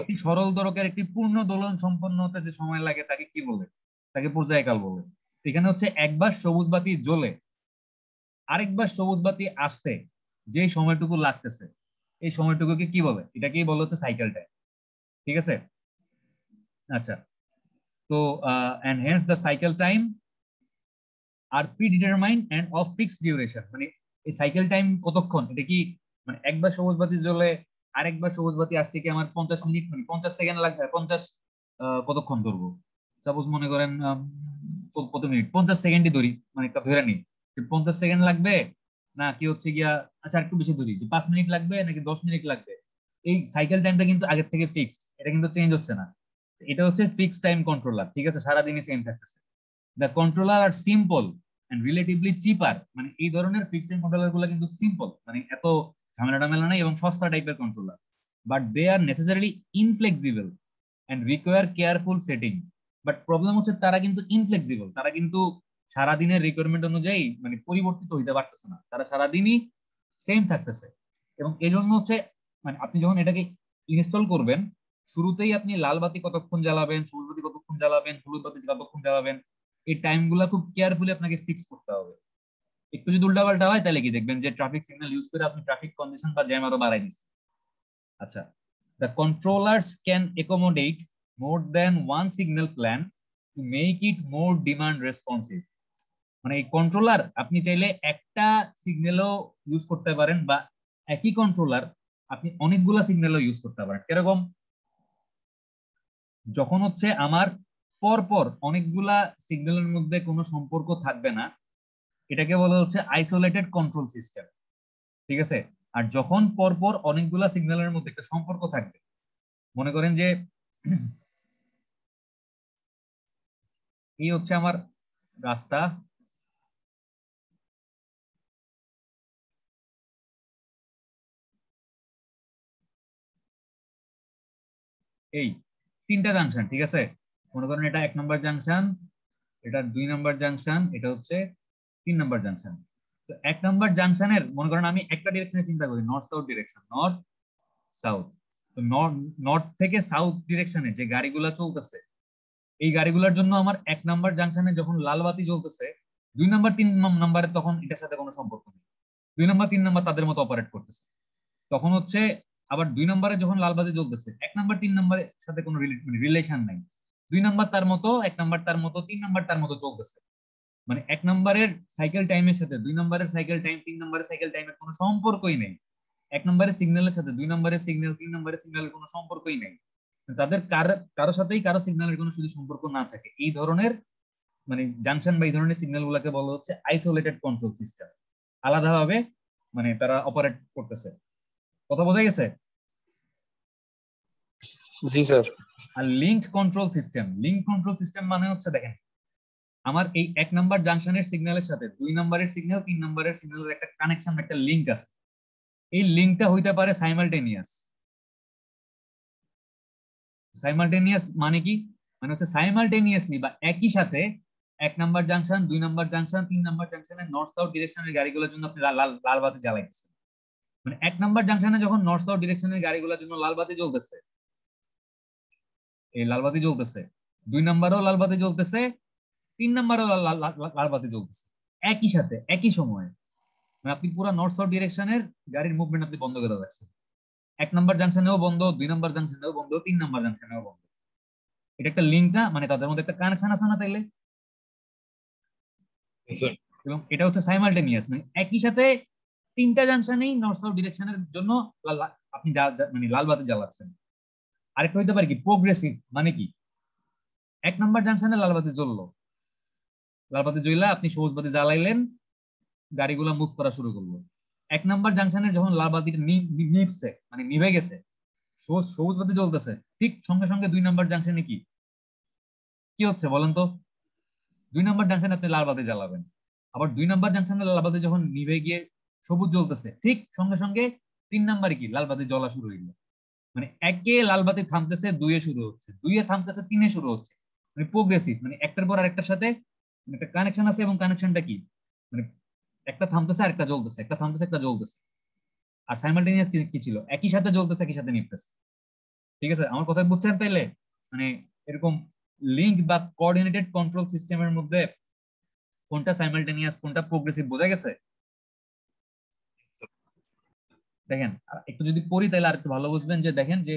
একটি সরল দরকের একটি পূর্ণ দোলন সম্পন্ন হতে যে সময় লাগে তাকে কি বলে? তাকে পর্যায়কাল বলে। এখানে হচ্ছে একবার সবুজ বাতি জ্বলে, আরেকবার সবুজ বাতি আসতে যে সময়টুকু লাগতেছে, এই সময়টুকুকে কি বলে? এটাকেই বলা হচ্ছে সাইকেল টাইম ঠিক আছে? আচ্ছা। তো and hence the cycle time are predetermined and of fixed duration মানে এই সাইকেল টাইম কতক্ষণ? এটা কি মানে একবার সবুজ বাতি জ্বলে আরেকবার সবুজ বাতি আসতে কি আমার পঞ্চাশ মিনিট মানে পঞ্চাশ সেকেন্ড লাগবে? পঞ্চাশ কতক্ষণ ধরবো? সাপোজ মনে করেন কত মিনিট? পঞ্চাশ সেকেন্ডই ধরি মানে একটা ধরে নিই পঞ্চাশ সেকেন্ড লাগবে? না, কি হচ্ছে গিয়া আচ্ছা একটু বেশি ধরি। যে পাঁচ মিনিট লাগবে, নাকি দশ মিনিট লাগবে? এই সাইকেল টাইমটা কিন্তু আগের থেকে ফিক্সড এটা কিন্তু চেঞ্জ হচ্ছে না। এটা হচ্ছে ফিক্সড টাইম কন্ট্রোলার ঠিক আছে? সারাদিনই সেম থাকতেছে। The controller are simple and relatively cheaper মানে এই ধরনের ফিক্সড টাইম কন্ট্রোলারগুলো কিন্তু সিম্পল মানে এত ঝামেলা টামেলা নাই এবং সস্তা টাইপের controller but they are necessarily inflexible and require careful setting but problem হচ্ছে তারা কিন্তু ইনফ্লেক্সিবল তারা কিন্তু সারাদিনের রিকোয়ারমেন্ট অনুযায়ী মানে পরিবর্তিত হইতে পারতেছে না। তারা সারাদিনই সেম থাকতেছে। এবং এই জন্য হচ্ছে মানে আপনি যখন এটাকে ইনস্টল করবেন, শুরুতেই আপনি লাল বাতি কতক্ষণ জ্বালাবেন, সবুজ বাতি কতক্ষণ জ্বালাবেন, হলুদ বাতি কতক্ষণ জ্বালাবেন, এই টাইমগুলা খুব কেয়ারফুলি আপনাকে ফিক্স করতে হবে। একটু যদি উল্টাপাল্টা হয়, তাহলে কি দেখবেন যে ট্রাফিক সিগন্যাল ইউজ করে আপনি ট্রাফিক কন্ডিশন বা জ্যাম আরও বাড়াই দিচ্ছেন আচ্ছা the controllers can accommodate more than one signal plan to make it more demand responsive মানে এই কন্ট্রোলার আপনি চাইলে একটা সিগন্যালও ইউজ করতে পারেন বা একই কন্ট্রোলার আপনি অনেকগুলা সিগন্যালও ইউজ করতে পারেন। কীরকম? যখন হচ্ছে আমার পরপর অনেকগুলা সিগন্যালের মধ্যে কোনো সম্পর্ক থাকবে না এটাকে বলা হচ্ছে আইসোলেটেড কন্ট্রোল সিস্টেম ঠিক আছে? আর যখন পরপর অনেকগুলা সিগন্যালের মধ্যে একটা সম্পর্ক থাকবে, মনে করেন যে এই হচ্ছে আমার রাস্তা, এই তিনটা জাংশন ঠিক আছে? মনে করেন এটা এক নম্বর জাংশন এটা দুই নম্বর জাংশন এটা হচ্ছে তিন নম্বর জাংশন তো এক নম্বর জাংশনের মনে করেন আমি একটা ডিরেকশনে চিন্তা করি north south direction north south তো নর্থ থেকে সাউথ ডিরেকশনে যে গাড়িগুলা চলতেছে, এই গাড়িগুলোর জন্য আমার এক নম্বর জাংশনে যখন লাল বাতি জ্বলতেছে, দুই নম্বর তিন নম্বরে তখন এটার সাথে কোনো সম্পর্ক নেই। দুই নম্বর তিন নম্বর তাদের মতো অপারেট করতেছে। তখন হচ্ছে আবার দুই নম্বরে যখন লাল বাতি জ্বলতেছে, এক নম্বর তিন নম্বরের সাথে কোনো রিলেশন নাই। দুই নাম্বার তার মতো, এক নাম্বার তার মতো, তিন নাম্বার তার মতো চলতেছে। মানে এক নম্বরের সাইকেল টাইমের সাথে দুই নম্বরের সাইকেল টাইম তিন নম্বরের সাইকেল টাইমের কোনো সম্পর্কই নেই। এক নম্বরের সিগন্যালের সাথে দুই নম্বরের সিগন্যাল তিন নম্বরের সিগন্যালের কোনো সম্পর্কই নেই। তাদের কারও সাথেই কারও সিগন্যালের কোনো শুধু সম্পর্ক না থাকে। এই ধরনের মানে জাংশন বা এই ধরনের সিগন্যাল গুলাকে বলা হচ্ছে আইসোলেটেড কন্ট্রোল সিস্টেম আলাদাভাবে মানে তারা অপারেট করতেছে। কথা বোঝা গেছে? জি স্যার। আর link control system link control system মানে হচ্ছে দেখেন আমার এই এক নাম্বার জাংশনের সিগন্যালের সাথে, দুই নাম্বারের সিগন্যাল তিন নাম্বারের সিগন্যালের একটা কানেকশন একটা লিঙ্ক আছে। এই লিঙ্কটা হইতে পারে সাইমালটেনিয়াস সাইমালটেনিয়াস মানে কি? মানে হচ্ছে সাইমালটেনিয়াসলি বা একই সাথে এক নাম্বার জাংশন, দুই নাম্বার জাংশন, তিন নাম্বার জাংশনে নর্থ সাউথ ডিরেকশনের গাড়িগুলোর জন্য আপনি লাল লাল বাতি জ্বালাইতেছেন। মানে এক নাম্বার জাংশনে যখন নর্থ সাউথ ডিরেকশনের গাড়িগুলোর জন্য লাল বাতি জ্বলতেছে, এই লাল বাতি জ্বলতেছে, দুই নাম্বারও লাল বাতি জ্বলতেছে তিন নাম্বারও লাল বাতি জ্বলতেছে। একই সাথে একই সময়ে মানে আপনি পুরো নর্থ সাউথ ডিরেকশনের গাড়ির মুভমেন্ট আপনি বন্ধ করে রাখছেন। এক নাম্বার জাংশনেও বন্ধ দুই নাম্বার জাংশনেও বন্ধ তিন নাম্বার জাংশনেও বন্ধ। এটা একটা লিঙ্ক না মানে তাদের মধ্যে একটা কানেকশন আছে না তাইলে? এবং এটা হচ্ছে সাইমালটেনিয়াস মানে একই সাথে তিনটা জাংশনেই নর্থ সাউথ ডিরেকশনের জন্য আপনি যা মানে লাল বাতি জ্বালাচ্ছেন। আরেকটা হইতে পারে কি প্রোগ্রেসিভ মানে কি? এক নাম্বার জাংশনে লাল বাতি জ্বললো। লাল বাতি জ্বললে আপনি সবুজ বাতি জ্বালাইলেন, গাড়িগুলো মুভ করা শুরু করল। এক নাম্বার জাংশনের যখন লাল বাতিটা নিভছে মানে নিভে গেছে, সবুজ বাতি জ্বলতেছে, ঠিক সঙ্গে সঙ্গে দুই নাম্বার জাংশনে কি? কি হচ্ছে বলেন তো? দুই নাম্বার জাংশনে আপনি লাল বাতি জ্বালাবেন। আবার দুই নাম্বার জাংশনে লাল বাতি যখন নিভে গিয়ে সবুজ জ্বলতেছে, ঠিক সঙ্গে সঙ্গে তিন নাম্বারে কি? লাল বাতি জ্বলা শুরু হইল। মানে একে লাল বাতি থামতেছে, দুইয়ে শুরু হচ্ছে, দুইয়ে থামতেছে, তিনে শুরু হচ্ছে। মানে প্রোগ্রেসিভ মানে একটার পর আরেকটার সাথে একটা কানেকশন আছে এবং কানেকশনটা কি? মানে একটা থামতেছে আর একটা জ্বলতেছে, একটা থামতেছে, একটা জ্বলতেছে। আর সাইমালটেনিয়াস কি ছিল? একই সাথে জ্বলতেছে, একই সাথে নিপতেছে ঠিক আছে? আমার কথা বুঝছেন তাইলে? মানে এরকম লিঙ্ক বা কোঅর্ডিনেটেড কন্ট্রোল সিস্টেমের মধ্যে কোনটা সাইমালটেনিয়াস কোনটা প্রোগ্রেসিভ বোঝা গেছে? দেখেন একটু যদি পড়ি তাহলে আর একটু ভালো বুঝবেন যে দেখেন যে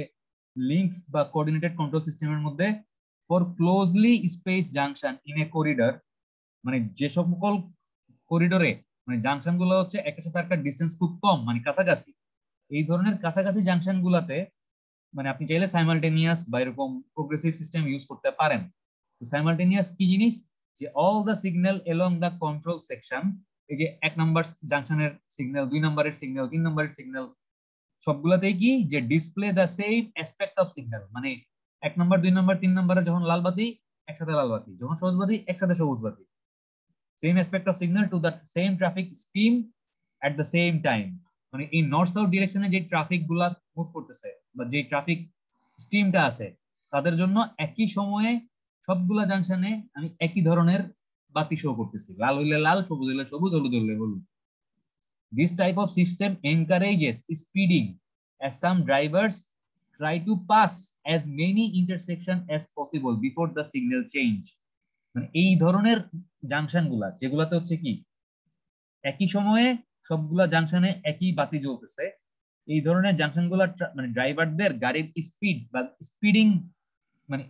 লিঙ্ক বা কোঅর্ডিনেটেড কন্ট্রোল সিস্টেমের মধ্যে for closely space junction in a corridor মানে যে সকল করিডোরে মানে জাংশনগুলো হচ্ছে একটা সাথে একটা ডিস্টেন্স খুব কম মানে কাছাকাছি। এই ধরনের কাছাকাছি জাংশন গুলাতে মানে আপনি চাইলে সাইমালটেনিয়াস বা এরকম প্রোগ্রেসিভ সিস্টেম ইউজ করতে পারেন। তো সাইমালটেনিয়াস কি জিনিস? যে all the signal along the control section এই যে এক নাম্বার জাংশনের সিগন্যাল দুই নাম্বারের সিগন্যাল তিন নাম্বারের সিগন্যাল সবগুলাতেই কি? যে display the same aspect of signal মানে এক নাম্বার দুই নাম্বার তিন নাম্বারে যখন লাল বাতি, একসাথে লাল বাতি, যখন সবুজ বাতি, একসাথে সবুজ বাতি। Same aspect of signal to that same traffic stream at the same time মানে এই নর্থ সাউথ ডিরেকশনে যে ট্রাফিকগুলা মুভ করতেছে বা যে ট্রাফিক স্ট্রিমটা আছে, তাদের জন্য একই সময়ে সবগুলা জাংশনে আমি একই ধরনের বাতি শো করতেছি। লাল হইলে লাল, সবুজ হইলে সবুজ, হলুদ হইলে হলুদ। This type of system encourages speeding as some drivers try to pass as many intersection as possible before the signal change মানে এই ধরনের জাংশনগুলা, যেগুলাতে হচ্ছে কি, একই সময়ে সবগুলা জাংশনে একই বাতি জ্বলতেছে, এই ধরনের জাংশনগুলা মানে ড্রাইভারদের গাড়ির স্পিড বা স্পিডিং মানে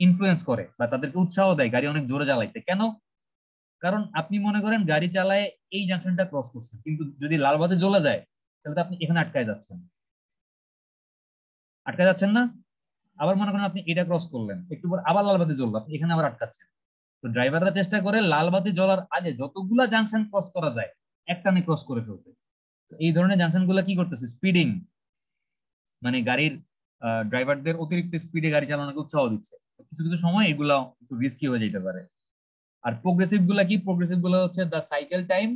ইনফ্লুয়েন্স করে বা তাদেরকে উৎসাহ দেয় গাড়ি অনেক জোরে চালাইতে কেন? কারণ আপনি মনে করেন গাড়ি চালায় এই জাংশনটা ক্রস করছেন, কিন্তু যদি লাল বাতি জ্বলে যায়, তাহলে তো আপনি এখানে আটকায় যাচ্ছেন। আটকায় যাচ্ছেন না? আবার মনে করেন আপনি এটা ক্রস করলেন, একটু পর আবার লাল বাতি জ্বললো, আপনি এখানে আবার আটকাচ্ছেন। তো ড্রাইভাররা চেষ্টা করে লাল বাতি জ্বলার আগে যতগুলা জাংশন ক্রস করা যায়, একটানে ক্রস করে ফেলতে। এই ধরনের জাংশনগুলা কি করতেছে? স্পিডিং মানে গাড়ির ড্রাইভারদের অতিরিক্ত স্পিডে গাড়ি চালানোকে উৎসাহ দিচ্ছে। কিছু কিছু সময় এগুলা একটু রিস্কি হয়ে যেতে পারে। আর প্রোগ্রেসিভগুলা কি? প্রোগ্রেসিভগুলো হচ্ছে the cycle time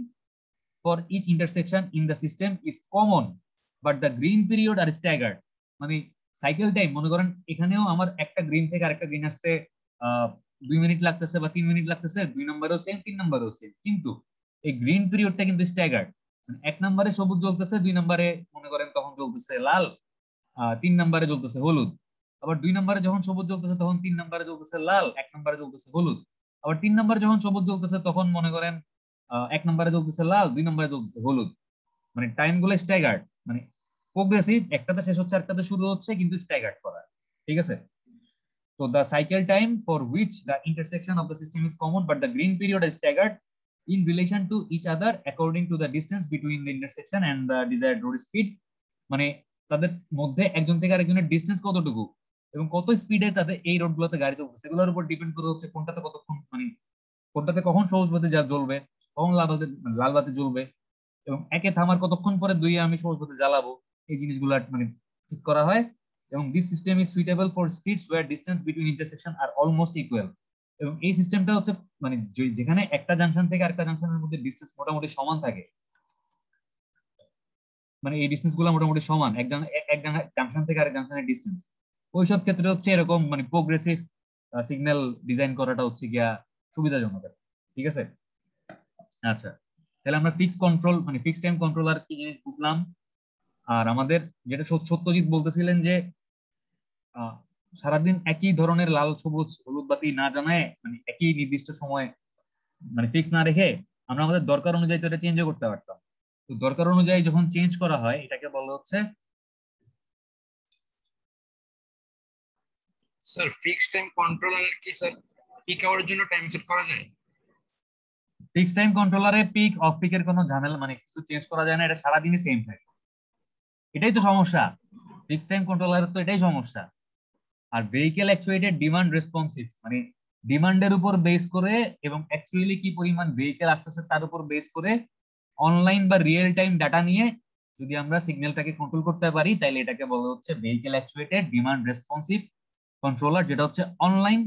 for each intersection in the system is common but the green period R staggered মানে সাইকেল টাইম মনে করেন এখানেও আমার একটা গ্রিন থেকে আরেকটা গ্রিন আসতে দুই মিনিট লাগতেছে বা তিন মিনিট লাগতেছে, দুই নম্বরেও সেম তিন নম্বরেও সেম কিন্তু এই গ্রিন পিরিয়ডটা কিন্তু স্ট্যাগার্ড মানে এক নম্বরে সবুজ জ্বলতেছে, দুই নম্বরে মনে করেন তখন জ্বলতেছে লাল তিন নম্বরে জ্বলতেছে হলুদ। আবার দুই নম্বরে যখন সবুজ জ্বলতেছে তখন তিন নম্বরে জ্বলতেছে লাল, এক নম্বরে জ্বলতেছে হলুদ। আবার তিন নম্বরে যখন সবুজ জ্বলতেছে তখন মনে করেন এক নম্বরে জ্বলতেছে লাল, দুই নম্বরে জ্বলতেছে হলুদ। মানে টাইমগুলো স্ট্যাগার্ড মানে প্রোগ্রেসিভ একটাতে শেষ হচ্ছে একটাতে শুরু হচ্ছে, কিন্তু স্ট্যাগার্ড করা। ঠিক আছে? তো the cycle time for which the intersection of the system is common but the green period is staggered in relation to each other according to the distance between the intersection and the desired road speed. মানে তাদের মধ্যে একজন থেকে আরেকজনের distance কতটুকু? এবং কত স্পিডে তাদের এই রোড গুলোতে গাড়ি চলতেছে? সেগুলোর উপর ডিপেন্ড করে হচ্ছে কোনটাতে কতক্ষণ মানে কোনটাতে কখন সবুজ বাতি যা জ্বলবে কখন লাল বাতি লাল বাতি জ্বলবে এবং একে থামার কতক্ষণ পরে দুই আমি সবুজ বাতি জ্বালাবো, এই জিনিসগুলো মানে ঠিক করা হয়। এবং this system is suitable for streets where distance between intersection are almost equal এবং এই সিস্টেমটা হচ্ছে মানে যেখানে একটা জাংশন থেকে আরেকটা জাংশনের মধ্যে ডিস্টেন্স মোটামুটি সমান থাকে। মানে এই ডিস্টেন্সগুলো মোটামুটি সমান, এক এক জাংশন থেকে আরেক জাংশনের ডিস্টেন্স ওইসব ক্ষেত্রে হচ্ছে এরকম মানে প্রোগ্রেসিভ সিগন্যাল ডিজাইন করাটা হচ্ছে গিয়া সুবিধাজনক ঠিক আছে? আচ্ছা তাহলে আমরা ফিক্স কন্ট্রোল মানে ফিক্স টাইম কন্ট্রোলার কি জিনিস বুঝলাম? আর আমাদের যেটা সত্যজিৎ বলতেছিলেন যে সারাদিন একই ধরনের লাল সবুজ হলুদ বাতি না জানায় মানে একই নির্দিষ্ট সময় মানে ফিক্স না রেখে আমরা আমাদের দরকার অনুযায়ী তো এটা চেঞ্জও করতে পারতাম। তো দরকার অনুযায়ী যখন চেঞ্জ করা হয় এটাকে বলা হচ্ছে স্যার ফিক্স টাইম কন্ট্রোলার কি স্যার পিক আওয়ারের জন্য টাইম সেট করা যায়? ফিক্স টাইম কন্ট্রোলারে পিক অফ পিকের কোনো ঝামেলা মানে কিছু চেঞ্জ করা যায় না এটা সারাদিনই সেম থাকে। এটাই তো সমস্যা। ফিক্স টাইম কন্ট্রোলারের তো এটাই সমস্যা। আর ভেহিকেল অ্যাকচুয়েটেড ডিমান্ড রেসপন্সিভ মানে ডিমান্ডের উপর বেস করে এবং অ্যাকচুয়ালি কি পরিমাণ ভেহিকেল আসতেছে তার উপর বেস করে অনলাইন বা রিয়েল টাইম ডাটা নিয়ে যদি আমরা সিগন্যালটাকে কন্ট্রোল করতে পারি তাহলে এটাকে বলা হচ্ছে vehicle actuated demand responsive controller যেটা হচ্ছে অনলাইন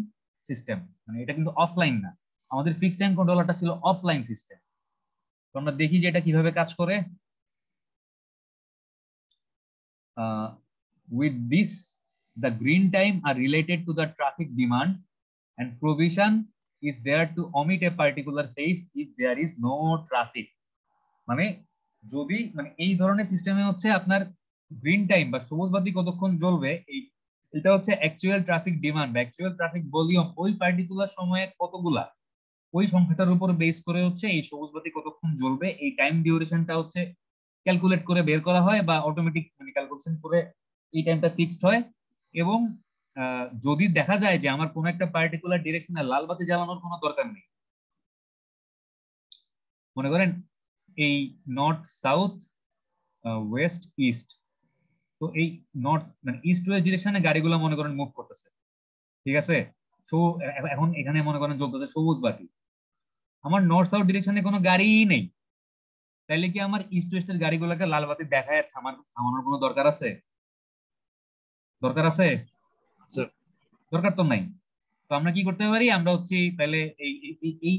সিস্টেম মানে এটা কিন্তু অফলাইন না। আমাদের ফিক্সড টাইম কন্ট্রোলারটা ছিল অফলাইন সিস্টেম তো আমরা দেখি যে এটা কীভাবে কাজ করে। With this the green time are related to the traffic demand and provision is there to omit a particular phase if there is no traffic. মানে যদি মানে এই ধরনের সিস্টেমে হচ্ছে আপনার গ্রিন টাইম বা সবুজ বাতি কতক্ষণ জ্বলবে, এই, এটা হচ্ছে অ্যাকচুয়াল ট্রাফিক ডিমান্ড বা অ্যাকচুয়াল ট্রাফিক ভলিউম ওই পার্টিকুলার সময়ে কতগুলা, ওই সংখ্যাটার উপর বেস করে হচ্ছে এই সবুজ বাতি কতক্ষণ জ্বলবে, এই টাইম ডিউরেশনটা হচ্ছে ক্যালকুলেট করে বের করা হয় বা অটোমেটিক মানে ক্যালকুলেশন করে এই টাইমটা ফিক্সড হয়। এবং যদি দেখা যায় যে আমার কোন একটা পার্টিকুলার ডিরেকশনে লাল বাতি জ্বালানোর কোনো দরকার নেই। মনে করেন, এই নর্থ সাউথ ওয়েস্ট ইস্ট তো এই নর্থ মানে ইস্ট ওয়েস্ট ডিরেকশনে গাড়িগুলো মনে করেন মুভ করতেছে। ঠিক আছে? এখন এখানে মনে করেন চলতেছে সবুজ বাতি। আমার নর্থ সাউথ ডিরেকশনে কোনো গাড়িই নেই। তাইলে কি আমার ইস্ট ওয়েস্টের গাড়িগুলোকে লাল বাতি দেখায় থামার, থামানোর কোনো দরকার আছে? দরকার আছে? দরকার তো নাই। তো আমরা কি করতে পারি? আমরা হচ্ছে তাহলে এই এই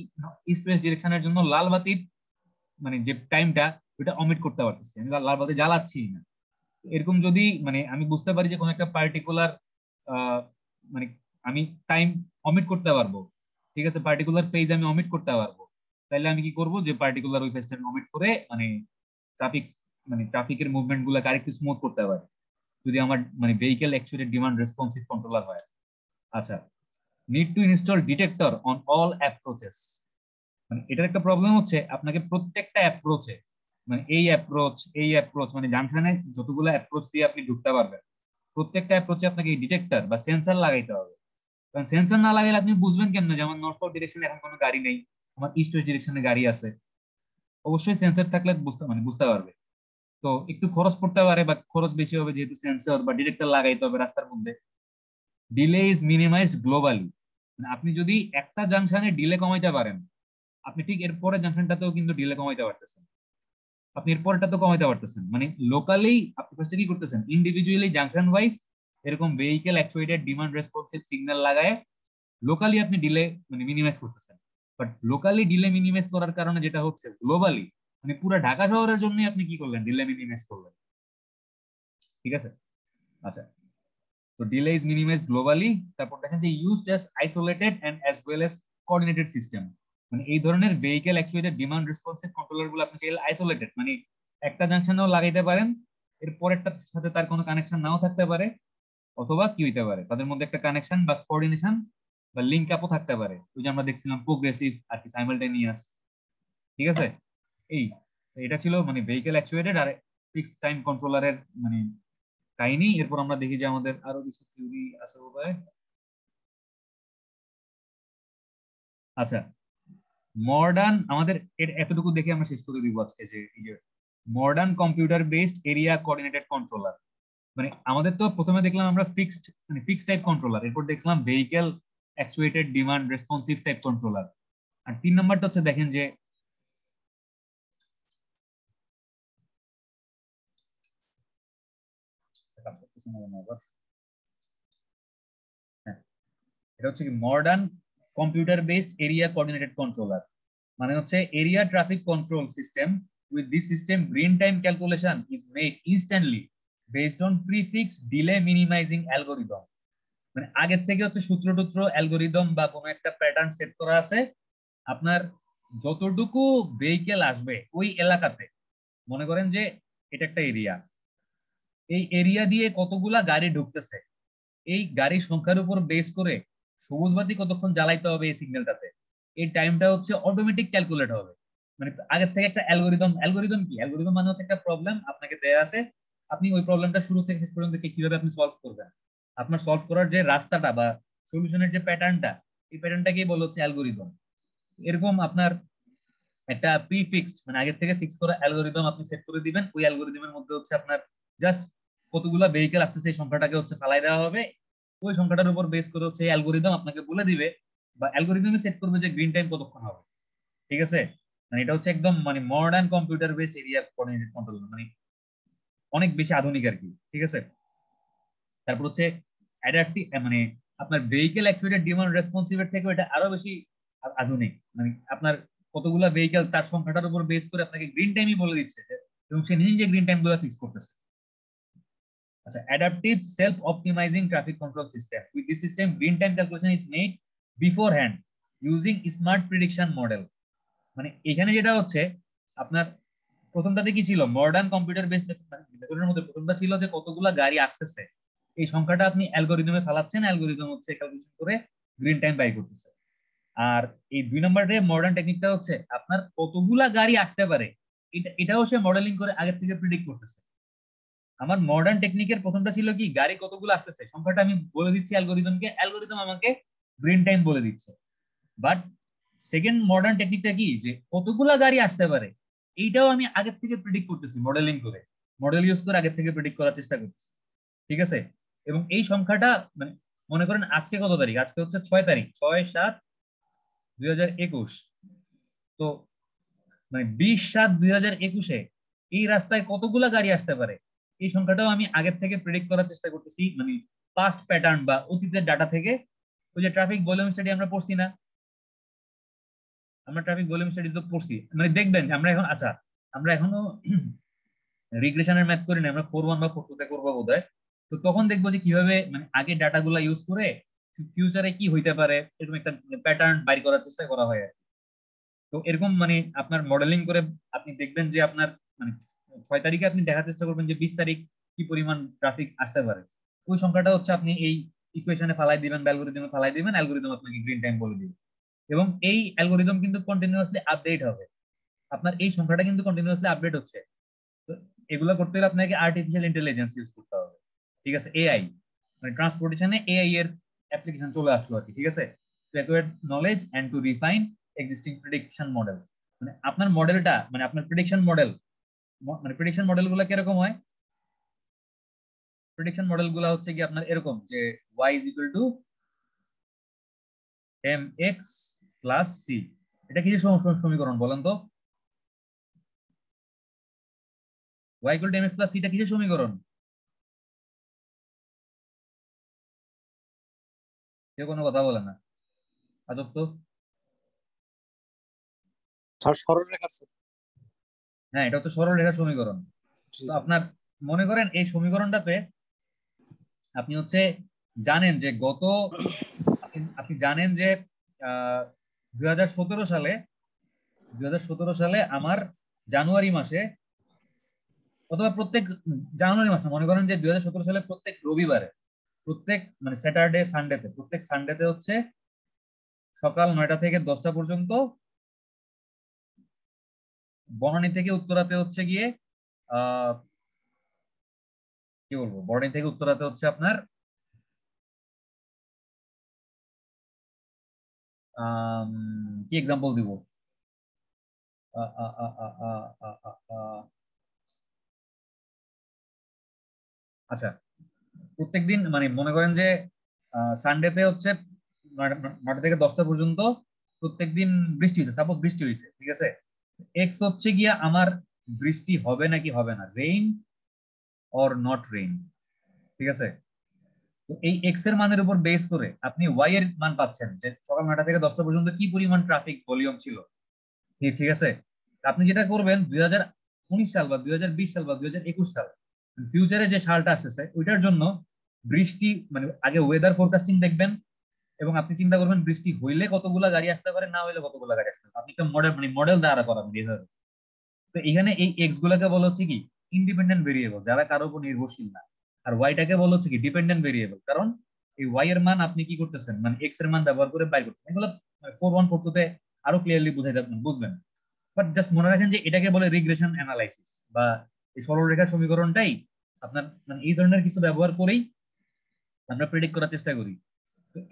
ইস্ট ওয়েস্ট ডিরেকশনের জন্য লাল বাতির মানে যে টাইমটা ওটা অমিট করতে পারতেছি। আমি লাল বাতি জ্বালাচ্ছি না। এরকম যদি মানে আমি বুঝতে পারি যে কোন একটা পার্টিকুলার মানে আমি টাইম অমিট করতে পারব। ঠিক আছে? পার্টিকুলার ফেজ আমি অমিট করতে পারব। তাহলে আমি কি করব? যে পার্টিকুলার ওই ফেজটা অমিট করে মানে ট্রাফিক মানে ট্রাফিকের মুভমেন্টগুলো আরেকটু স্মুথ করতে পারি। যদি আমার মানে vehicle actually demand responsive controller হয়। আচ্ছা need to install detector on all approaches মানে এটার একটা প্রবলেম হচ্ছে, আপনাকে প্রত্যেকটা অ্যাপ্রোচে মানে এই অ্যাপ্রোচ এই অ্যাপ্রোচ মানে জাংশনে যতগুলো অ্যাপ্রোচ দিয়ে আপনি ঢুকতে পারবেন, প্রত্যেকটা অ্যাপ্রোচে আপনাকে ডিটেক্টর বা সেন্সার লাগাইতে হবে। কারণ সেন্সার না লাগাইলে আপনি বুঝবেন কেন যে আমার নর্থ সাউথ ডিরেকশনে এখন কোনো গাড়ি নেই, আমার ইস্ট ওয়েস্ট ডিরেকশনে গাড়ি আছে। অবশ্যই সেন্সর থাকলে বুঝতে মানে বুঝতে পারবে। তো একটু খরচ পড়তে পারে বা খরচ বেশি হবে যেহেতু সেন্সর বা ডিটেক্টর লাগাইতে হবে রাস্তার মধ্যে। ডিলে ইজ মিনিমাইজড গ্লোবালি মানে আপনি যদি একটা জাংশনে ডিলে কমাইতে পারেন, আপনি ঠিক এর পরের জাংশনটাতেও কিন্তু ডিলে কমাইতে পারতেছেন। আপনি এর পরেরটা তো কমাইতে পারতেছেন। মানে লোকালি আপনি ফার্স্টে কি করতেছেন? ইন্ডিভিজুয়ালি জাংশন ওয়াইজ এরকম vehicle actuated demand responsive signal লাগায় লোকালি আপনি ডিলে মানে মিনিমাইজ করতেছেন। বাট লোকালি ডিলে মিনিমাইজ করার কারণে যেটা হচ্ছে গ্লোবালি মানে পুরো ঢাকা শহরের জন্য আপনি কি করলেন? ডিলে মিনিমাইজ করলেন। ঠিক আছে? আচ্ছা। তো ডিলে ইজ মিনিমাইজ গ্লোবালি তারপর দেখেন যে used as isolated and as well as coordinated system মানে এই ধরনের ভেহিকেল অ্যাকচুয়েটেড ডিমান্ড রেসপন্সিভ কন্ট্রোলারগুলো আপনি চাইলে আইসোলেটেড মানে একটা জাংশনেও লাগাইতে পারেন, এর পরেরটার সাথে তার কোনো কানেকশন নাও থাকতে পারে, অথবা কি হইতে পারে, তাদের মধ্যে একটা কানেকশন বা কোঅর্ডিনেশন বা লিঙ্ক আপও থাকতে পারে। ওই যে আমরা দেখছিলাম প্রোগ্রেসিভ আর কি সাইমালটেনিয়াস ঠিক আছে? এই, এটা ছিল মানে ভেহিকেল অ্যাকচুয়েটেড আর ফিক্সড টাইম কন্ট্রোলারের মানে কাহিনী। এরপর আমরা দেখি যে আমাদের আরও কিছু থিওরি আছে বোধহয় আচ্ছা মডার্ন আমাদের এতটুকু দেখে আমরা শেষ করে দিব আজকে যে এই যে modern computer based area coordinated controller মানে আমাদের তো প্রথমে দেখলাম আমরা ফিক্সড মানে ফিক্সড টাইপ কন্ট্রোলার এরপর দেখলাম vehicle actuated demand responsive type controller আর তিন নাম্বারটা হচ্ছে দেখেন যে এটা হচ্ছে modern computer based area coordinated controller মানে হচ্ছে এরিয়া ট্রাফিক কন্ট্রোল সিস্টেম মানে আগের থেকে হচ্ছে সূত্র টুত্র অ্যালগোরিদম বা কোনো একটা প্যাটার্ন সেট করা আছে, আপনার যতটুকু ভেহিকেল আসবে ওই এলাকাতে, মনে করেন যে এটা একটা এরিয়া এই এরিয়া দিয়ে কতগুলা গাড়ি ঢুকতেছে? এই গাড়ির সংখ্যার উপর বেস করে সবুজ বাতি কতক্ষণ জ্বালাইতে হবে এই সিগন্যালটাতে এই টাইমটা হচ্ছে অটোমেটিক ক্যালকুলেট হবে। মানে আগের থেকে একটা অ্যালগোরিদম অ্যালগোরিদম কি? অ্যালগোরিদম মানে হচ্ছে একটা প্রবলেম আপনাকে দেয়া আছে। আপনি ওই প্রবলেমটা শুরু থেকে শেষ পর্যন্ত কীভাবে আপনি সলভ করবেন? আপনার সলভ করার যে রাস্তাটা বা সলিউশনের যে প্যাটার্নটা এই প্যাটার্নটাকেই বলা হচ্ছে অ্যালগোরিদম এরকম আপনার একটা প্রি ফিক্সড মানে আগের থেকে ফিক্স করা অ্যালগোরিদম আপনি সেট করে দিবেন। ওই অ্যালগোরিদমের মধ্যে হচ্ছে আপনার জাস্ট কতগুলা ভেহিকেল আসতেছে, এই সংখ্যাটাকে হচ্ছে ফালাই দেওয়া হবে। ওই সংখ্যাটার উপর বেস করে হচ্ছে অ্যালগোরিদম আপনাকে বলে দিবে বা অ্যালগোরিদমে সেট করবে যে গ্রিন টাইম কতক্ষণ হবে। ঠিক আছে? মানে এটা হচ্ছে একদম মানে modern computer based area coordinated control মানে অনেক বেশি আধুনিক আর কি। ঠিক আছে? তারপর হচ্ছে অ্যাডাপটিভ মানে আপনার ভেহিকেল অ্যাকচুয়েটেড ডিমান্ড রেসপন্সিভের থেকে এটা আরও বেশি আধুনিক। মানে আপনার কতগুলা ভেহিকেল তার সংখ্যাটার উপর বেস করে আপনাকে গ্রিন টাইমই বলে দিচ্ছে এবং সে নিজে গ্রিন টাইমগুলো ফিক্স করতেছে। আচ্ছা adaptive self optimizing traffic control system with this system green time calculation is made beforehand using smart prediction model মানে এখানে যেটা হচ্ছে, আপনার প্রথমটাতে কি ছিল? মডার্ন কম্পিউটার বেসড মেথডের মধ্যে প্রথমটা ছিল যে কতগুলা গাড়ি আসতেছে। এই সংখ্যাটা আপনি অ্যালগোরিদমে ফালাচ্ছেন অ্যালগোরিদম হচ্ছে ক্যালকুলেশন করে গ্রিন টাইম বাই করতেছে। আর এই দুই নম্বরে মডার্ন টেকনিকটা হচ্ছে, আপনার কতগুলা গাড়ি আসতে পারে, এটা এটাও সে মডেলিং করে আগের থেকে প্রিডিক্ট করতেছে। আমার মডার্ন টেকনিকের প্রথমটা ছিল কি, গাড়ি কতগুলো আসতেছে? সংখ্যাটা আমি বলে দিচ্ছি অ্যালগোরিদমকে অ্যালগোরিদম আমাকে গ্রিন টাইম বলে দিচ্ছে। বাট সেকেন্ড মডার্ন টেকনিকটা কি? যে কতগুলা গাড়ি আসতে পারে? এইটাও আমি আগের থেকে প্রিডিক্ট করতেছি মডেলিং করে। মডেল ইউজ করে আগের থেকে প্রেডিক্ট করার চেষ্টা করতেছি। ঠিক আছে? এবং এই সংখ্যাটা মানে মনে করেন আজকে কত তারিখ? আজকে হচ্ছে ছয় তারিখ, ছয় সাত দুই তো মানে বিশ সাত দুই এই রাস্তায় কতগুলা গাড়ি আসতে পারে? এই সংখ্যাটাও আমি আগের থেকে প্রেডিক্ট করার চেষ্টা করতেছি মানে পাস্ট প্যাটার্ন বা অতীতের ডাটা থেকে। ওই যে ট্রাফিক ভলিউম স্টাডি আমরা পড়ছি না। আমরা ট্রাফিক ভলিউম স্টাডি তো পড়ছি। মানে দেখবেন আমরা এখন আচ্ছা আমরা এখনও রিগ্রেশনের ম্যাথ করি না আমরা ফোর ওয়ান বা ফোর টু তে করব বোধ তো তখন দেখব যে কীভাবে মানে আগে ডাটাগুলো ইউজ করে ফিউচারে কি হইতে পারে, এরকম একটা প্যাটার্ন বাইর করার চেষ্টা করা হয় তো এরকম মানে আপনার মডেলিং করে আপনি দেখবেন যে আপনার মানে ছয় তারিখে আপনি দেখার চেষ্টা করবেন যে বিশ তারিখ কি পরিমাণ ট্রাফিক আসতে পারে। ওই সংখ্যাটা হচ্ছে আপনি এই ইকুয়েশনে ফালাই দিবেন অ্যালগোরিদমে ফালাই দিবেন অ্যালগোরিদম আপনাকে গ্রিন টাইম বলে দিবে। এবং এই অ্যালগোরিদম কিন্তু কন্টিনিউয়াসলি আপডেট হবে। আপনার এই সংখ্যাটা কিন্তু কন্টিনিউয়াসলি আপডেট হচ্ছে। তো এগুলো করতে হলে আপনাকে আর্টিফিশিয়াল ইন্টেলিজেন্স ইউজ করতে হবে। ঠিক আছে? এআই মানে ট্রান্সপোর্টেশনে এআই এর অ্যাপ্লিকেশন চলে আসলো আর কি, ঠিক আছে? To acquire knowledge and to refine existing prediction model মানে আপনার মডেলটা মানে আপনার প্রেডিকশন মডেল মানে প্রেডিকশন মডেলগুলো কীরকম হয়? প্রেডিকশন মডেলগুলো হচ্ছে কি আপনার এরকম যে y is equal to mx plus c এটা কি সমীকরণ বলেন তো? y equal to mx plus c এটা কিসের সমীকরণ? কেউ কোনো কথা বলে না। আজব তো। সরল রেখা হ্যাঁ এটা হচ্ছে সরল রেখার সমীকরণ। তো আপনার মনে করেন এই সমীকরণটাতে আপনি হচ্ছে জানেন যে গত আপনি জানেন যে দুই হাজার সতেরো সালে দুই হাজার সতেরো সালে আমার জানুয়ারি মাসে অথবা প্রত্যেক জানুয়ারি মাসে মনে করেন যে দু হাজার সতেরো সালে প্রত্যেক রবিবারে প্রত্যেক মানে স্যাটারডে সানডেতে প্রত্যেক সানডেতে হচ্ছে সকাল নয়টা থেকে দশটা পর্যন্ত বনানী থেকে উত্তরাতে হচ্ছে গিয়ে কি বলব? বনানী থেকে উত্তরাতে হচ্ছে আপনার কি এক্সাম্পল দিব? আচ্ছা প্রত্যেকদিন মানে মনে করেন যে সানডেতে হচ্ছে নটা থেকে দশটা পর্যন্ত প্রত্যেকদিন বৃষ্টি হয়েছে সাপোজ বৃষ্টি হয়েছে ঠিক আছে? এক্স হচ্ছে গিয়া আমার বৃষ্টি হবে নাকি হবে না? রেইন অর নট রেইন ঠিক আছে? তো এই এক্সের মানের উপর বেস করে আপনি ওয়াই এর মান পাচ্ছেন। যে সকাল নটা থেকে দশটা পর্যন্ত কি পরিমাণ ট্রাফিক ভলিউম ছিল? ঠিক আছে? আপনি যেটা করবেন, দুই হাজার উনিশ সাল বা দুই হাজার বিশ সাল বা দুই হাজার একুশ সাল ফিউচারে যে সালটা আসতেছে, ওইটার জন্য বৃষ্টি মানে আগে ওয়েদার ফোরকাস্টিং দেখবেন এবং আপনি চিন্তা করবেন বৃষ্টি হইলে কতগুলা গাড়ি আসতে পারে, না হইলে কতগুলা গাড়ি আসতে পারে। আপনি একটা মডেল মানে মডেল দ্বারা করাবেন এইভাবে। তো এখানে এই এক্স গুলাকে বলা হচ্ছে কি? ইন্ডিপেন্ডেন্ট ভেরিয়েবল যারা কারোর উপর নির্ভরশীল না। আর ওয়াইটাকে বলা হচ্ছে কি? ডিপেন্ডেন্ট ভেরিয়েবল কারণ এই ওয়াই এর মান আপনি কি করতেছেন? মানে এক্সের মান ব্যবহার করে বাইর করতেছেন। এগুলো ফোর ওয়ান ফোর টু তে আরও ক্লিয়ারলি বুঝাই যাবেন বুঝবেন। বাট জাস্ট মনে রাখেন যে এটাকে বলে রিগ্রেশন অ্যানালাইসিস বা এই সরলরেখা সমীকরণটাই আপনার মানে এই ধরনের কিছু ব্যবহার করেই আমরা প্রেডিক্ট করার চেষ্টা করি।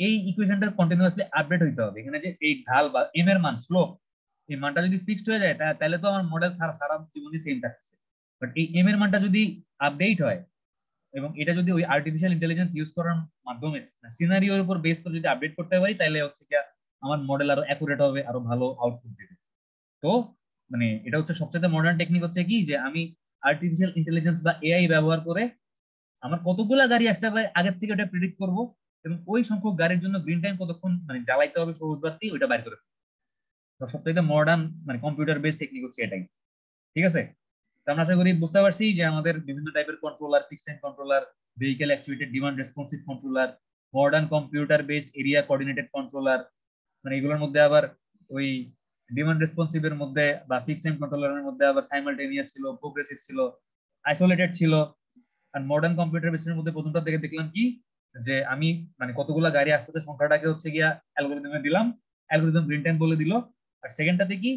এই ইকুয়েশনটা কন্টিনিউয়াসলি আপডেট হইতে হবে। এখানে যে এই ঢাল বা এম এর মান স্লোপ এই মানটা যদি ফিক্সড হয়ে যায় তাহলে তো আমার মডেল সারা সারা জীবনই সেম থাকছে বাট এই এম এর মানটা যদি আপডেট হয়, এবং এটা যদি ওই আর্টিফিশিয়াল ইন্টেলিজেন্স ইউজ করার মাধ্যমে সিনারিওর উপর বেস করে যদি আপডেট করতে পারি, তাহলে হচ্ছে কি আমার মডেল আরও অ্যাকুরেট হবে, আরও ভালো আউটপুট দেবে। তো মানে এটা হচ্ছে সবচেয়ে মডার্ন টেকনিক হচ্ছে কি, যে আমি আর্টিফিশিয়াল ইন্টেলিজেন্স বা এআই ব্যবহার করে আমার কতগুলা গাড়ি আসতে পারে, আগের থেকে ওটা প্রেডিক্ট করব। এবং ওই সংখ্যক গাড়ির জন্য গ্রিন টাইম কতক্ষণ মানে জ্বালাইতে হবে সবুজ বাতি ওইটা বাইর করে সবথেকে মডার্ন মানে কম্পিউটার বেস টেকনিক হচ্ছে এটাই। ঠিক আছে? আমরা আশা করি বুঝতে পারছি যে আমাদের বিভিন্ন টাইপের controller fixed time controller vehicle actuated demand responsive controller modern computer based area coordinated controller মানে এগুলোর মধ্যে আবার ওই ডিমান্ড রেসপন্সিভ এর মধ্যে বা ফিক্সড টাইম কন্ট্রোলারের মধ্যে আবার সাইমালটেনিয়াস ছিল প্রোগ্রেসিভ ছিল আইসোলেটেড ছিল। আর মডার্ন কম্পিউটার বেসের মধ্যে প্রথমটা থেকে দেখলাম কি? যে আমি মানে কতগুলো গাড়ি আসতেছে, সংখ্যাটাকে হচ্ছে গিয়া অ্যালগোরিদমে দিলাম অ্যালগোরিদম গ্রিন টাইম বলে দিল, আর সেকেন্ডটাতে কি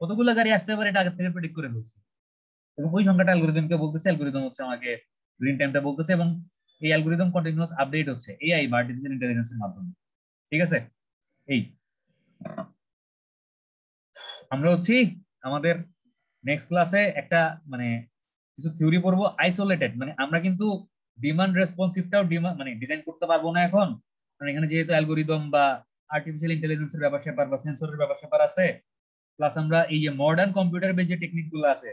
কতগুলো গাড়ি আসতে পারে এটা আগে থেকে প্রেডিক্ট করে ফেলছে। এবং ওই সংখ্যাটা অ্যালগোরিদমকে বলতেছে অ্যালগোরিদম হচ্ছে আমাকে গ্রিন টাইমটা বলতেছে এবং এই অ্যালগোরিদম কন্টিনিউয়াস আপডেট হচ্ছে এআই বা আর্টিফিশিয়াল ইন্টেলিজেন্সের মাধ্যমে। ঠিক আছে? এই। আমরা হচ্ছি আমাদের নেক্সট ক্লাসে একটা মানে কিছু থিওরি পড়ব আইসোলেটেড মানে আমরা কিন্তু ডিমান্ড রেসপন্সিভটাও ডিমান্ড মানে ডিজাইন করতে পারব না এখন। কারণ এখানে যেহেতু অ্যালগোরিদম বা আর্টিফিশিয়াল ইন্টেলিজেন্সের ব্যাপার স্যাপার বা সেন্সরের ব্যাপার স্যাপার আছে প্লাস আমরা এই যে মডার্ন কম্পিউটার বেস যে টেকনিকগুলো আছে,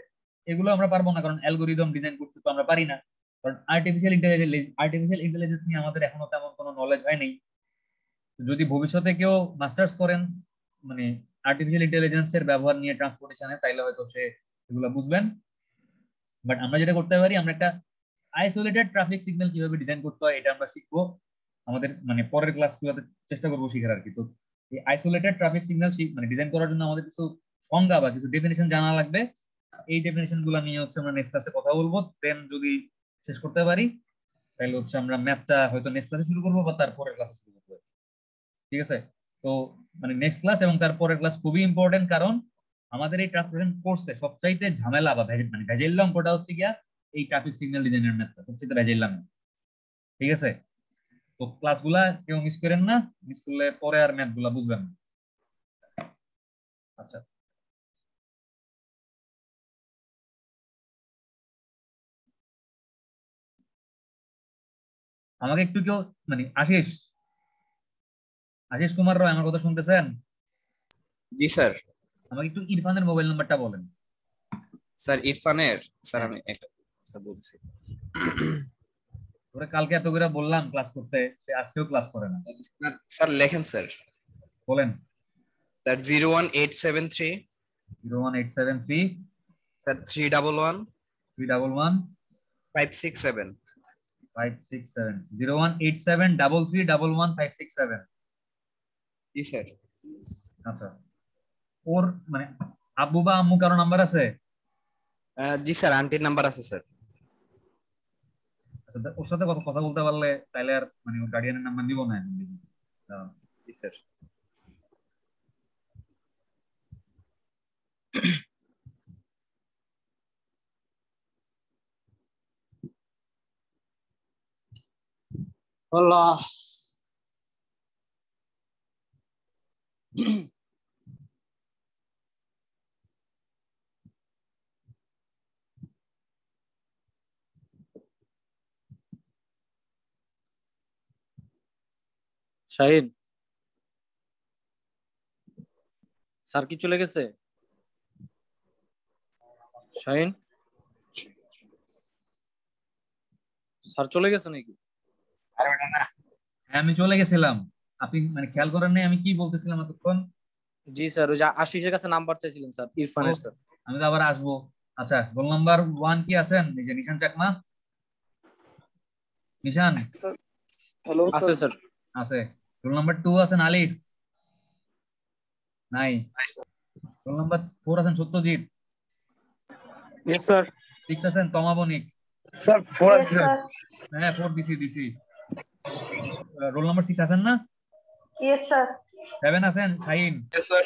এগুলো আমরা পারব না, কারণ অ্যালগোরিদম ডিজাইন করতে তো আমরা পারি না। কারণ আর্টিফিশিয়াল ইন্টেলিজেন্স আর্টিফিশিয়াল ইন্টেলিজেন্স নিয়ে আমাদের এখনও তেমন কোনো নলেজ হয় যদি ভবিষ্যতে কেউ মাস্টার্স করেন মানে আর্টিফিশিয়াল ইন্টেলিজেন্সের ব্যবহার নিয়ে ট্রান্সপোর্টেশনে তাইলে হয়তো সে এগুলো বুঝবেন। বাট আমরা যেটা করতে পারি, আমরা একটা আইসোলেটেড ট্রাফিক সিগন্যাল কীভাবে ডিজাইন করতে হয়, এটা আমরা শিখব আমাদের মানে পরের ক্লাসগুলোতে চেষ্টা করব শিখার আর কি তো এই আইসোলেটেড ট্রাফিক সিগন্যাল মানে ডিজাইন করার জন্য আমাদের কিছু সংজ্ঞা বা কিছু ডেফিনেশন জানা লাগবে। এই ডেফিনেশনগুলো নিয়ে হচ্ছে আমরা নেক্সট ক্লাসে কথা বলব। দেন যদি শেষ করতে পারি, তাহলে হচ্ছে আমরা ম্যাথটা হয়তো নেক্সট ক্লাসে শুরু করব বা তারপরের ক্লাসে শুরু করব। ঠিক আছে? তো মানে নেক্সট ক্লাস এবং তারপরের ক্লাস খুবই ইম্পর্টেন্ট কারণ আমাদের এই ট্রান্সপোর্টেশন কোর্সে সবচাইতে ঝামেলা বা মানে ভেজেল অঙ্কটা হচ্ছে গিয়া এই ট্রাফিক সিগন্যাল ডিজাইনের ম্যাথটা সবচেয়ে ভেজেল ঠিক আছে? তো ক্লাসগুলা কেউ মিস করেন না মিস করলে পরে আর ম্যাথগুলা বুঝবেন না। আচ্ছা। আমাকে একটু কেউ মানে আশিস আশিস কুমার রয় আমার কথা শুনতেছেন? জি স্যার। আমাকে একটু ইরফানের মোবাইল নাম্বারটা বলেন। স্যার ইরফানের স্যার আমি একটা স্যার বলছি। ওরে কালকে এত করে বললাম ক্লাস করতে সে আজকেও ক্লাস করে না। স্যার লেখেন স্যার। বলেন। Sir zero one eight seven three. Zero one eight seven three. Sir three double one. Three double one. Five six seven. Five six seven. Zero one eight seven double three double one five six seven. জি sir. আচ্ছা। ওর মানে আব্বু বা আম্মু কারও number আছে? জি sir আন্টির নাম্বার আছে স্যার। আচ্ছা ওর সাথে কথা কথা বলতে পারলে তাইলে আর মানে ওর গার্ডিয়ানের নাম্বার নিব না এখন দেখি দাঁড়াও। জি স্যার আল্লাহ শাহিন স্যার কি চলে গেছে? শাহিন? স্যার চলে গেছে নাকি? আর ওটা না। হ্যাঁ আমি চলে গেছিলাম। আপনি মানে খেয়াল করেন নাই আমি কি বলতেছিলাম এতক্ষণ? জি স্যার ওই যে আশিসের কাছে নাম্বার চাইছিলেন স্যার ইরফানের স্যার। আমি তো আবার আসব। আচ্ছা রোল নাম্বার ওয়ান কি আছেন? এই যে নিশান চাকমা। নিশান? হ্যালো আছে স্যার। আছে। রোল নাম্বার টু আছেন আলিফ? নাই। রোল নাম্বার ফোর আছেন সত্যজিৎ? ইয়েস স্যার সিক্স আছেন তমা বণিক? স্যার ফোর আছে হ্যাঁ ফোর দিছি দিছি। রোল নাম্বার সিক্স আছেন না? Yes, sir. সেভেন আছেন শাহিন? Yes, sir.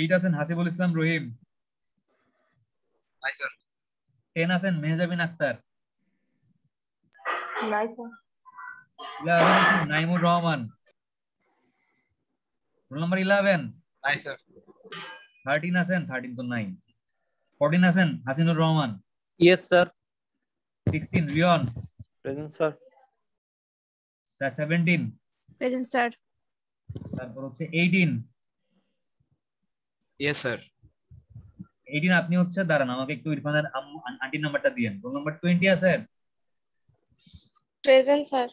এইট আছেন Hasibul Islam Rahim? Hi, sir. Ten আছেন Mehjabin Akter? Nice, sir. Eleven আছেন Naimur Rahman roll number eleven. Thirteen আছেন থার্টিন তো নাই ফোরটিন আছেন Hasinur Rahman yes sir sixteen Riyon present sir seventeen present sir তারপর হচ্ছে eighteen yes sir eighteen আপনি হচ্ছে দাঁড়ান আমাকে একটু ইরফানের আন্টির নাম্বারটা দিয়েন। রোল নাম্বার টোয়েন্টি আছে প্রেজেন্ট স্যার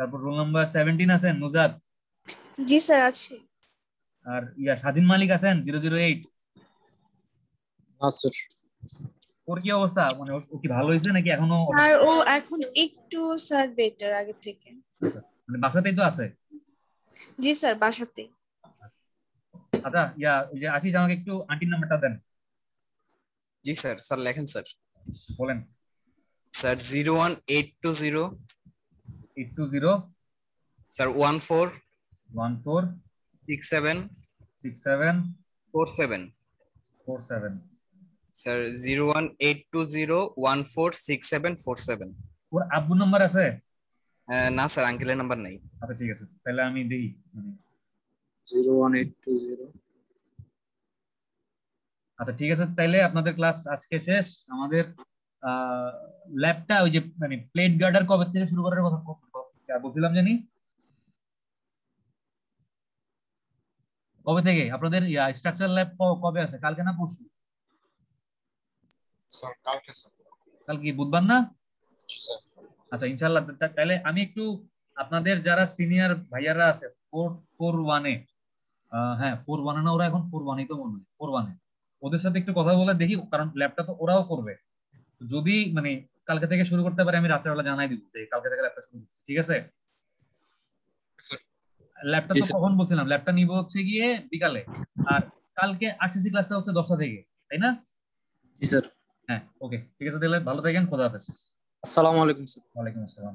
তারপর রোল নাম্বার সেভেন্টিন আছেন নুজাত? জি স্যার আছি। আর ইয়া স্বাধীন মালিক আছেন জিরো জিরো এইট ওর কি অবস্থা? মানে ওর- ও কি ভালো হয়েছে নাকি এখনও? আর ও এখন একটু স্যার বেটার আগে থেকে। মানে বাসাতেই তো আছে? জি স্যার বাসাতে আচ্ছা ইয়া যে আশিস আমাকে একটু আন্টির নাম্বারটা দেন। জি স্যার স্যার লেখেন স্যার। বলেন। Sir zero one eight two zero eight two zero sir one four one four six seven six seven four seven four seven sir zero one eight two zero one four six seven four seven ওর আব্বুর number আছে? না sir আঙ্কেলের number নাই আচ্ছা ঠিক আছে। তাহলে আমি দেখি zero one eight two zero আচ্ছা ঠিক আছে। তাইলে আপনাদের ক্লাস আজকে শেষ। আমাদের ল্যাবটা ওই যে মানে প্লেট গার্ডার কবে থেকে শুরু করার কথা বলছিলাম জানি? কবে থেকে? আপনাদের স্ট্রাকচার ল্যাব কবে আছে? কালকে না পরশু? স্যার কালকে স্যার। বুধবার না? আচ্ছা তা- তাহলে আমি একটু আপনাদের যারা সিনিয়র ভাইয়ারা আছে ফোর ফোর ওয়ানে হ্যাঁ ফোর ওয়ানে না ওরা এখন ফোর ওয়ানেই তো মনে হয় ফোর ওয়ানে ওদের সাথে একটু কথা বলে দেখি কারণ ল্যাবটা তো ওরাও করবে। যদি মানে কালকে থেকে শুরু করতে পারে আমি রাতের বেলা জানাই দিব যে কালকে থেকে ল্যাপটপ শুরু করছি ঠিক আছে? ল্যাপটপ তো কখন বলছিলাম? ল্যাপটপ নিব হচ্ছে গিয়ে বিকালে। আর কালকে আরসিসি ক্লাসটা হচ্ছে দশটা থেকে তাই না? জি স্যার হ্যাঁ ওকে ঠিক আছে তাহলে ভালো থাকেন খোদা হাফেজ। আসসালামু আলাইকুম স্যার ওয়ালাইকুম আসসালাম।